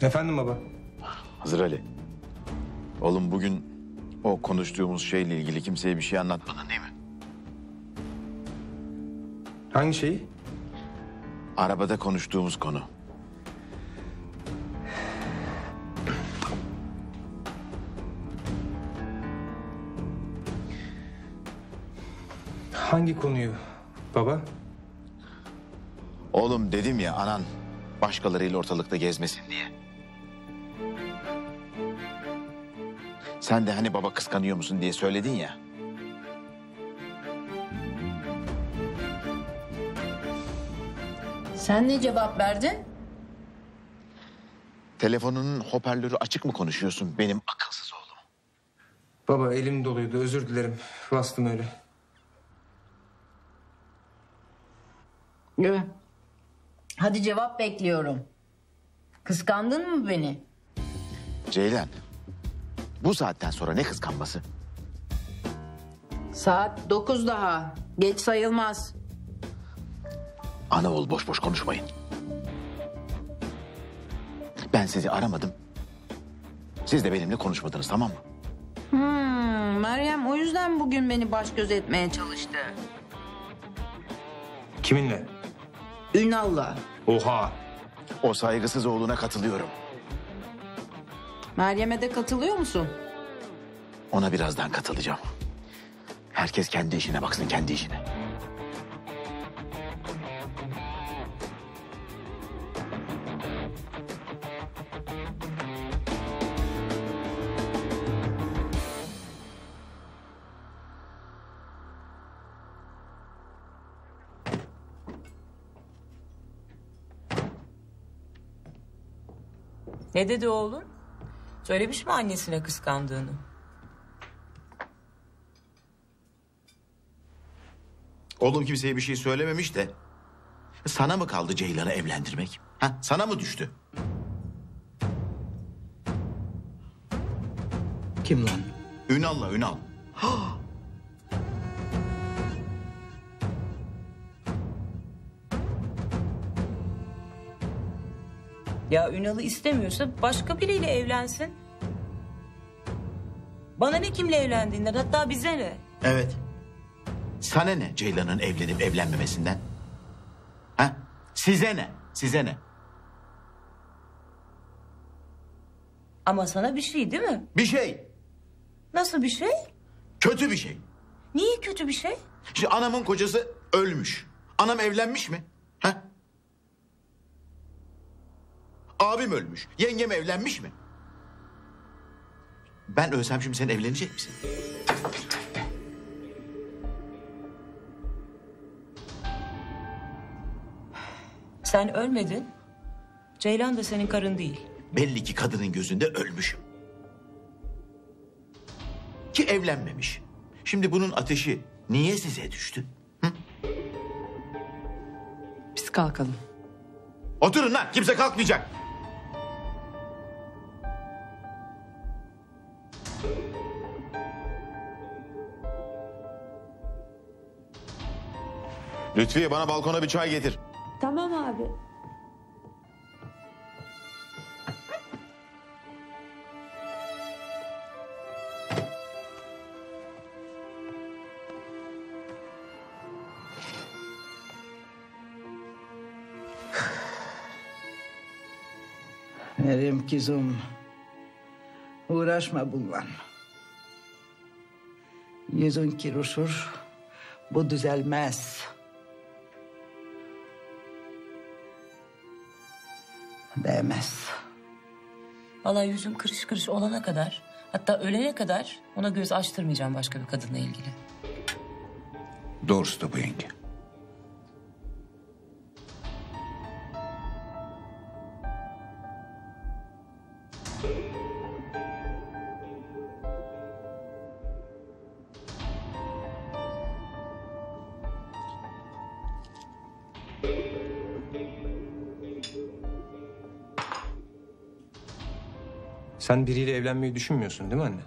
Speaker 12: Efendim baba.
Speaker 1: Hızır Ali. Oğlum bugün o konuştuğumuz şeyle ilgili kimseye bir şey anlatmadın değil mi?
Speaker 12: Hangi şeyi?
Speaker 1: Arabada konuştuğumuz konu.
Speaker 12: Hangi konuyu baba?
Speaker 1: Oğlum dedim ya anan başkalarıyla ortalıkta gezmesin diye. Sen de hani baba kıskanıyor musun diye söyledin ya.
Speaker 9: Sen ne cevap verdin?
Speaker 1: Telefonunun hoparlörü açık mı konuşuyorsun benim akılsız oğlum?
Speaker 12: Baba elim doluydu özür dilerim. Bastım öyle.
Speaker 9: Evet. Hadi cevap bekliyorum. Kıskandın mı beni?
Speaker 1: Ceylan bu saatten sonra ne kıskanması?
Speaker 9: Saat dokuz daha. Geç sayılmaz.
Speaker 1: Ana oğul boş boş konuşmayın. Ben sizi aramadım. Siz de benimle konuşmadınız tamam mı?
Speaker 9: Hmm, Meryem o yüzden bugün beni baş göz etmeye çalıştı.
Speaker 12: Kiminle?
Speaker 9: Ünal'la.
Speaker 12: Oha.
Speaker 1: O saygısız oğluna katılıyorum.
Speaker 9: Meryem'e de katılıyor musun?
Speaker 1: Ona birazdan katılacağım. Herkes kendi işine baksın kendi işine.
Speaker 5: Ne dedi oğlun? Söylemiş mi annesine kıskandığını?
Speaker 1: Oğlum kimseye bir şey söylememiş de. Sana mı kaldı Ceylan'ı evlendirmek? Ha, sana mı düştü?
Speaker 29: Kim lan?
Speaker 1: Ünal'la Ünal. <gasps>
Speaker 5: Ya Ünal'ı istemiyorsa başka biriyle evlensin. Bana ne kimle evlendiğinden hatta bize ne?
Speaker 1: Evet. Sana ne Ceylan'ın evlenip evlenmemesinden? Ha? Size ne? Size ne?
Speaker 5: Ama sana bir şey değil mi?
Speaker 1: Bir şey.
Speaker 5: Nasıl bir şey?
Speaker 1: Kötü bir şey.
Speaker 5: Niye kötü bir şey?
Speaker 1: Şimdi anamın kocası ölmüş. Anam evlenmiş mi? Ha? Abim ölmüş. Yengem evlenmiş mi? Ben ölsem şimdi sen evlenecek misin?
Speaker 5: Sen ölmedin. Ceylan da senin karın değil.
Speaker 1: Belli ki kadının gözünde ölmüşüm. Ki evlenmemiş. Şimdi bunun ateşi niye size düştü?
Speaker 28: Biz kalkalım.
Speaker 1: Oturun lan kimse kalkmayacak. Lütfiye bana balkona bir çay getir.
Speaker 32: Tamam abi.
Speaker 29: Meryem kızım. Uğraşma bununla. Yüzün kiruşur. Bu düzelmez. Değmez.
Speaker 5: Vallahi yüzüm kırış kırış olana kadar hatta ölene kadar ona göz açtırmayacağım başka bir kadınla ilgili.
Speaker 15: Doğrusu da bu yenge.
Speaker 12: Sen biriyle evlenmeyi düşünmüyorsun değil mi anne?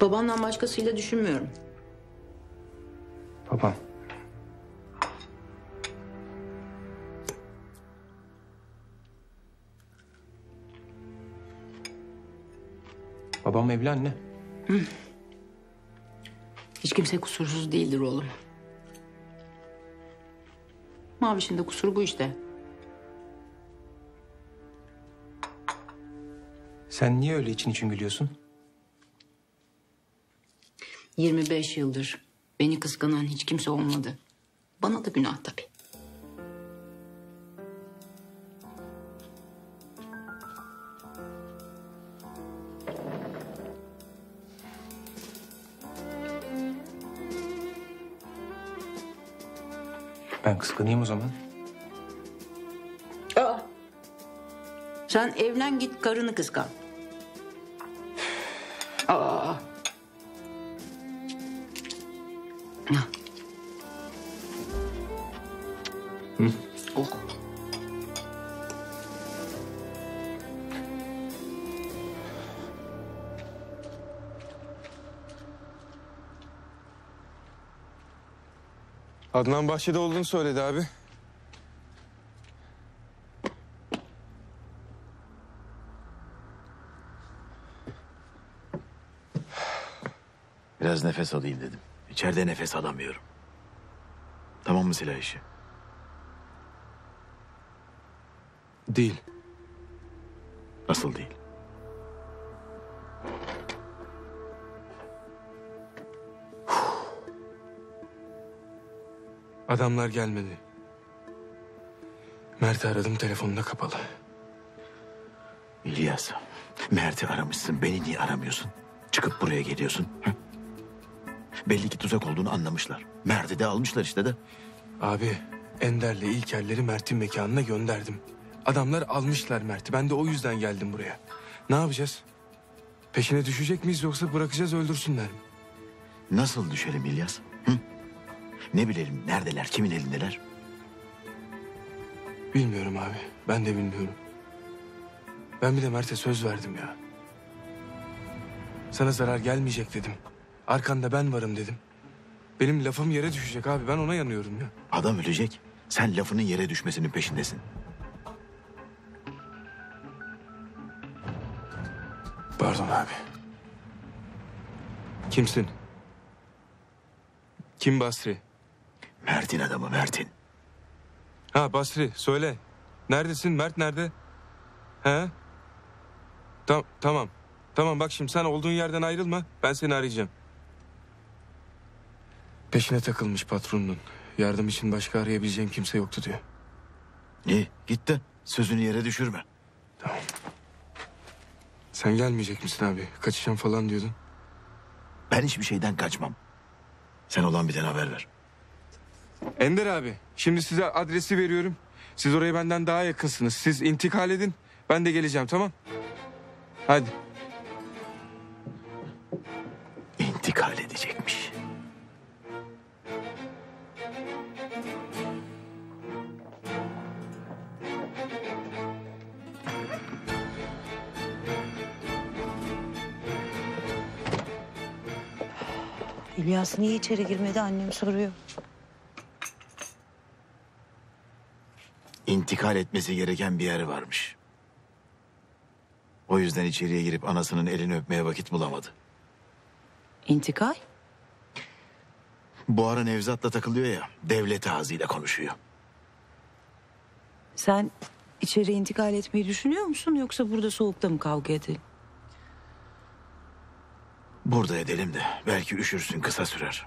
Speaker 9: Babandan başkasıyla düşünmüyorum.
Speaker 12: Babam. Babam evli anne.
Speaker 9: Hiç kimse kusursuz değildir oğlum. Mavişin de kusuru bu işte.
Speaker 12: Sen niye öyle için için gülüyorsun?
Speaker 9: 25 yıldır beni kıskanan hiç kimse olmadı. Bana da günah tabii.
Speaker 12: Ben kıskanayım o zaman.
Speaker 9: Aa. Sen evlen git karını kıskan. Aa.
Speaker 12: Adnan bahçede olduğunu söyledi abi.
Speaker 1: Biraz nefes alayım dedim. İçeride nefes alamıyorum. Tamam mı silah işi?
Speaker 33: Değil.
Speaker 1: Nasıl değil?
Speaker 8: Adamlar gelmedi. Mert'i aradım telefonunda kapalı.
Speaker 1: İlyas, Mert'i aramışsın. Beni niye aramıyorsun? Çıkıp buraya geliyorsun. hı? Belli ki tuzak olduğunu anlamışlar. Mert'i de almışlar işte de.
Speaker 8: Abi Ender'le İlker'leri Mert'in mekanına gönderdim. Adamlar almışlar Mert'i. Ben de o yüzden geldim buraya. Ne yapacağız? Peşine düşecek miyiz yoksa bırakacağız öldürsünler mi?
Speaker 1: Nasıl düşelim İlyas? Hı? Ne bilelim neredeler, kimin elindeler?
Speaker 8: Bilmiyorum abi. Ben de bilmiyorum. Ben bir de Mert'e söz verdim ya. Sana zarar gelmeyecek dedim. Arkanda ben varım dedim. Benim lafım yere düşecek abi. Ben ona yanıyorum ya.
Speaker 1: Adam ölecek. Sen lafının yere düşmesinin peşindesin.
Speaker 8: Pardon abi. Kimsin? Kim Basri?
Speaker 1: Mert'in adamı Mert'in.
Speaker 8: Ha Basri söyle. Neredesin? Mert nerede? He? Tam, tamam. Tamam bak şimdi sen olduğun yerden ayrılma. Ben seni arayacağım. Peşine takılmış patronunun. Yardım için başka arayabileceğim kimse yoktu diyor.
Speaker 1: İyi git de sözünü yere düşürme.
Speaker 8: Sen gelmeyecek misin abi? Kaçacağım falan diyordun.
Speaker 1: Ben hiçbir şeyden kaçmam. Sen olan bitene haber ver.
Speaker 8: Ender abi şimdi size adresi veriyorum. Siz oraya benden daha yakınsınız. Siz intikal edin. Ben de geleceğim tamam? Hadi.
Speaker 1: İntikal edecekmiş.
Speaker 5: İlyas niye içeri girmedi annem soruyor.
Speaker 1: İntikal etmesi gereken bir yer varmış. O yüzden içeriye girip anasının elini öpmeye vakit bulamadı.
Speaker 5: İntikal?
Speaker 1: Bu ara Nevzat'la takılıyor ya, devlet ağzıyla konuşuyor.
Speaker 5: Sen içeri intikal etmeyi düşünüyor musun yoksa burada soğukta mı kavga edelim?
Speaker 1: Burada edelim de belki üşürsün kısa sürer.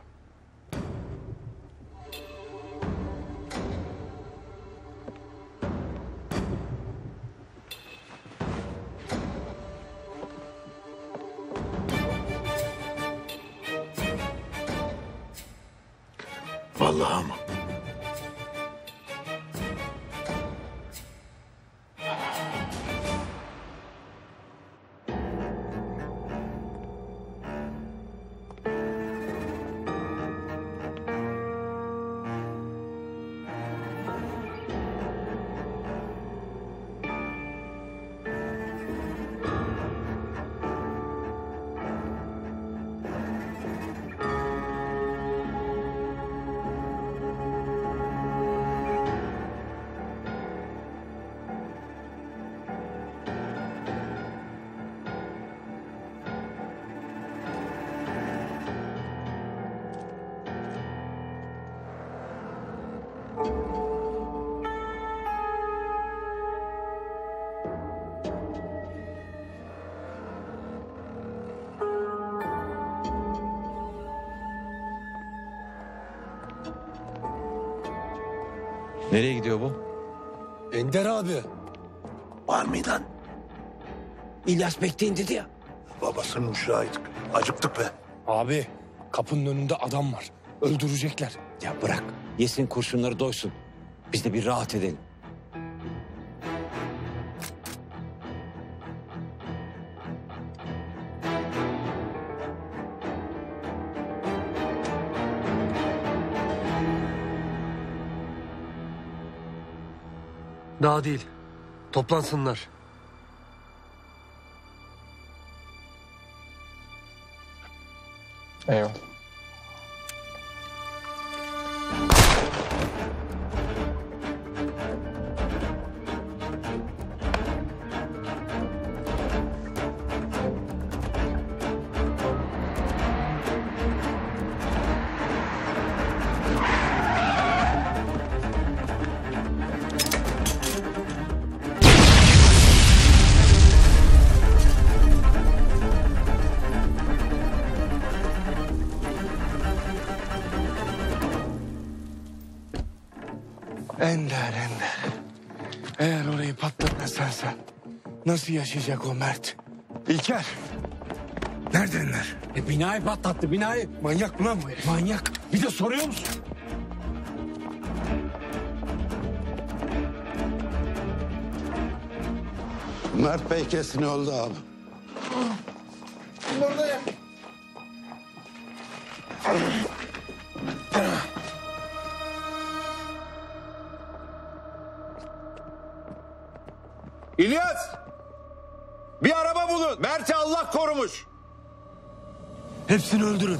Speaker 27: Ender abi.
Speaker 17: Var mıydı lan?
Speaker 27: İlyas bekleyin dedi ya.
Speaker 18: Babasının şahit. Acıktık be.
Speaker 27: Abi kapının önünde adam var. Öldürecekler.
Speaker 11: Ya bırak. Yesin kurşunları doysun. Biz de bir rahat edelim.
Speaker 27: Daha değil. Toplansınlar.
Speaker 8: Nasıl yaşayacak o Mert? İlker. Neredeler? E, binayı patlattı binayı. Manyak mı lan bu herif? Manyak. Bir de soruyor musun?
Speaker 20: Mert Bey kesin öldü abi.
Speaker 8: Hepsini öldürün.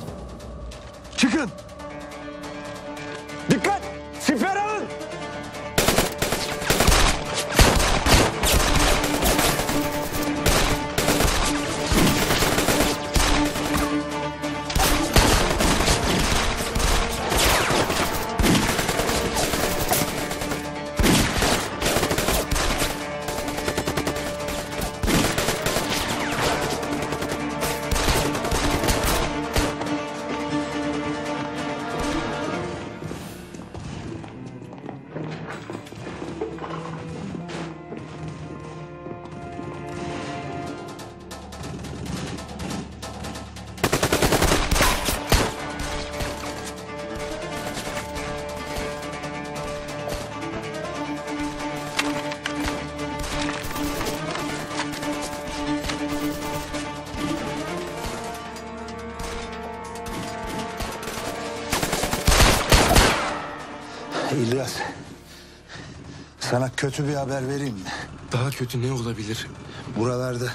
Speaker 20: Kötü bir haber vereyim mi?
Speaker 8: Daha kötü ne olabilir?
Speaker 20: Buralarda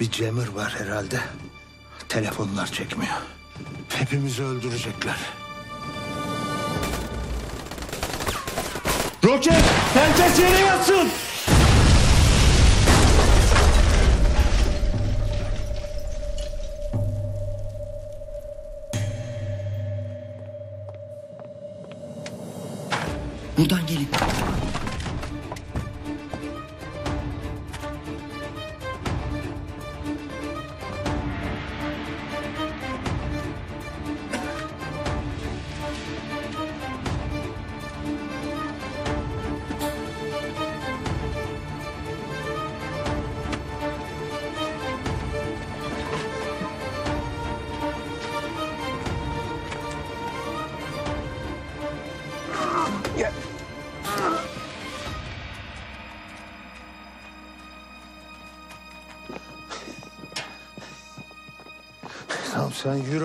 Speaker 20: bir Cemir var herhalde. Telefonlar çekmiyor. Hepimizi öldürecekler.
Speaker 8: Roket! Herkes yere yatsın!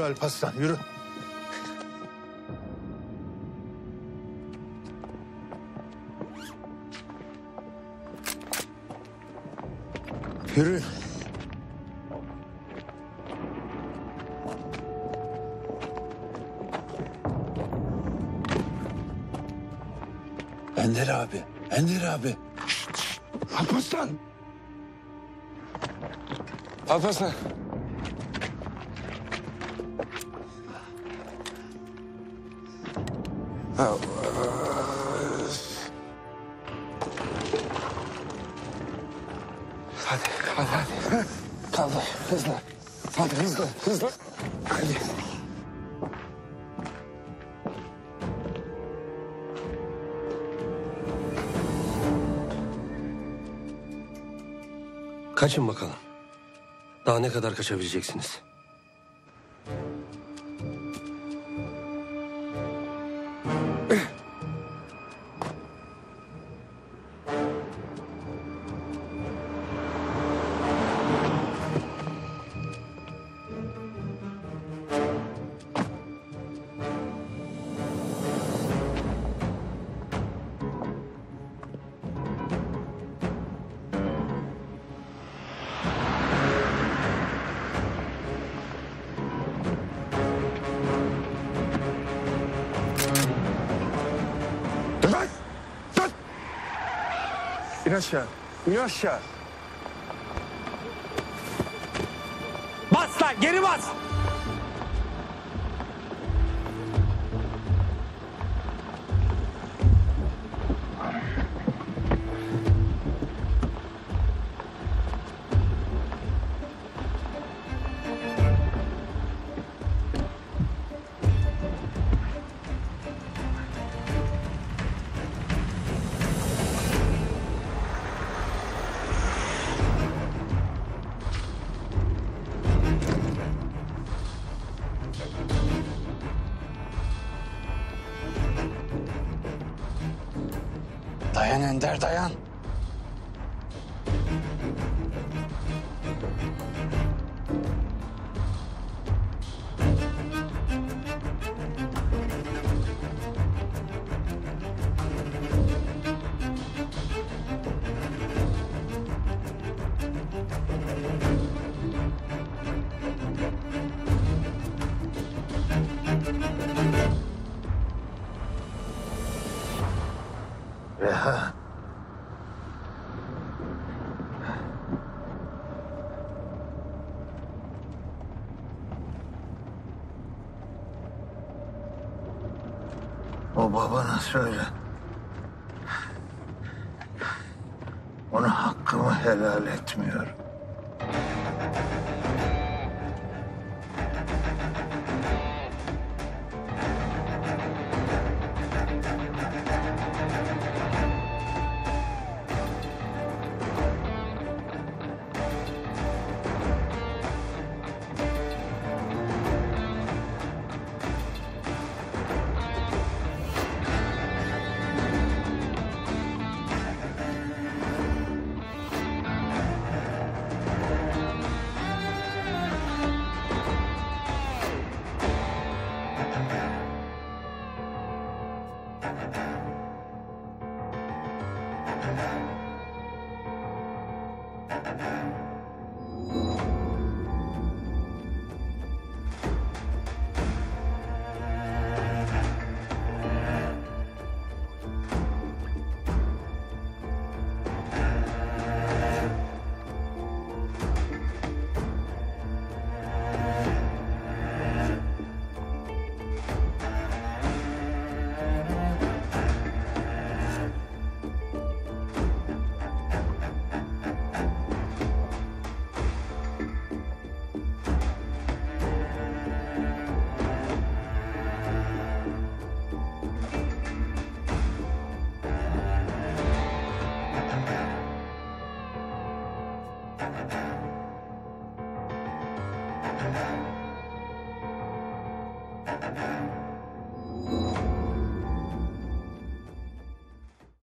Speaker 20: Alparslan yürü. Yürü. Ender abi, Ender abi.
Speaker 8: Alparslan! Alparslan! Kaçın bakalım. Daha ne kadar kaçabileceksiniz? Aşağı. İn aşağı. Bas lan geri bas.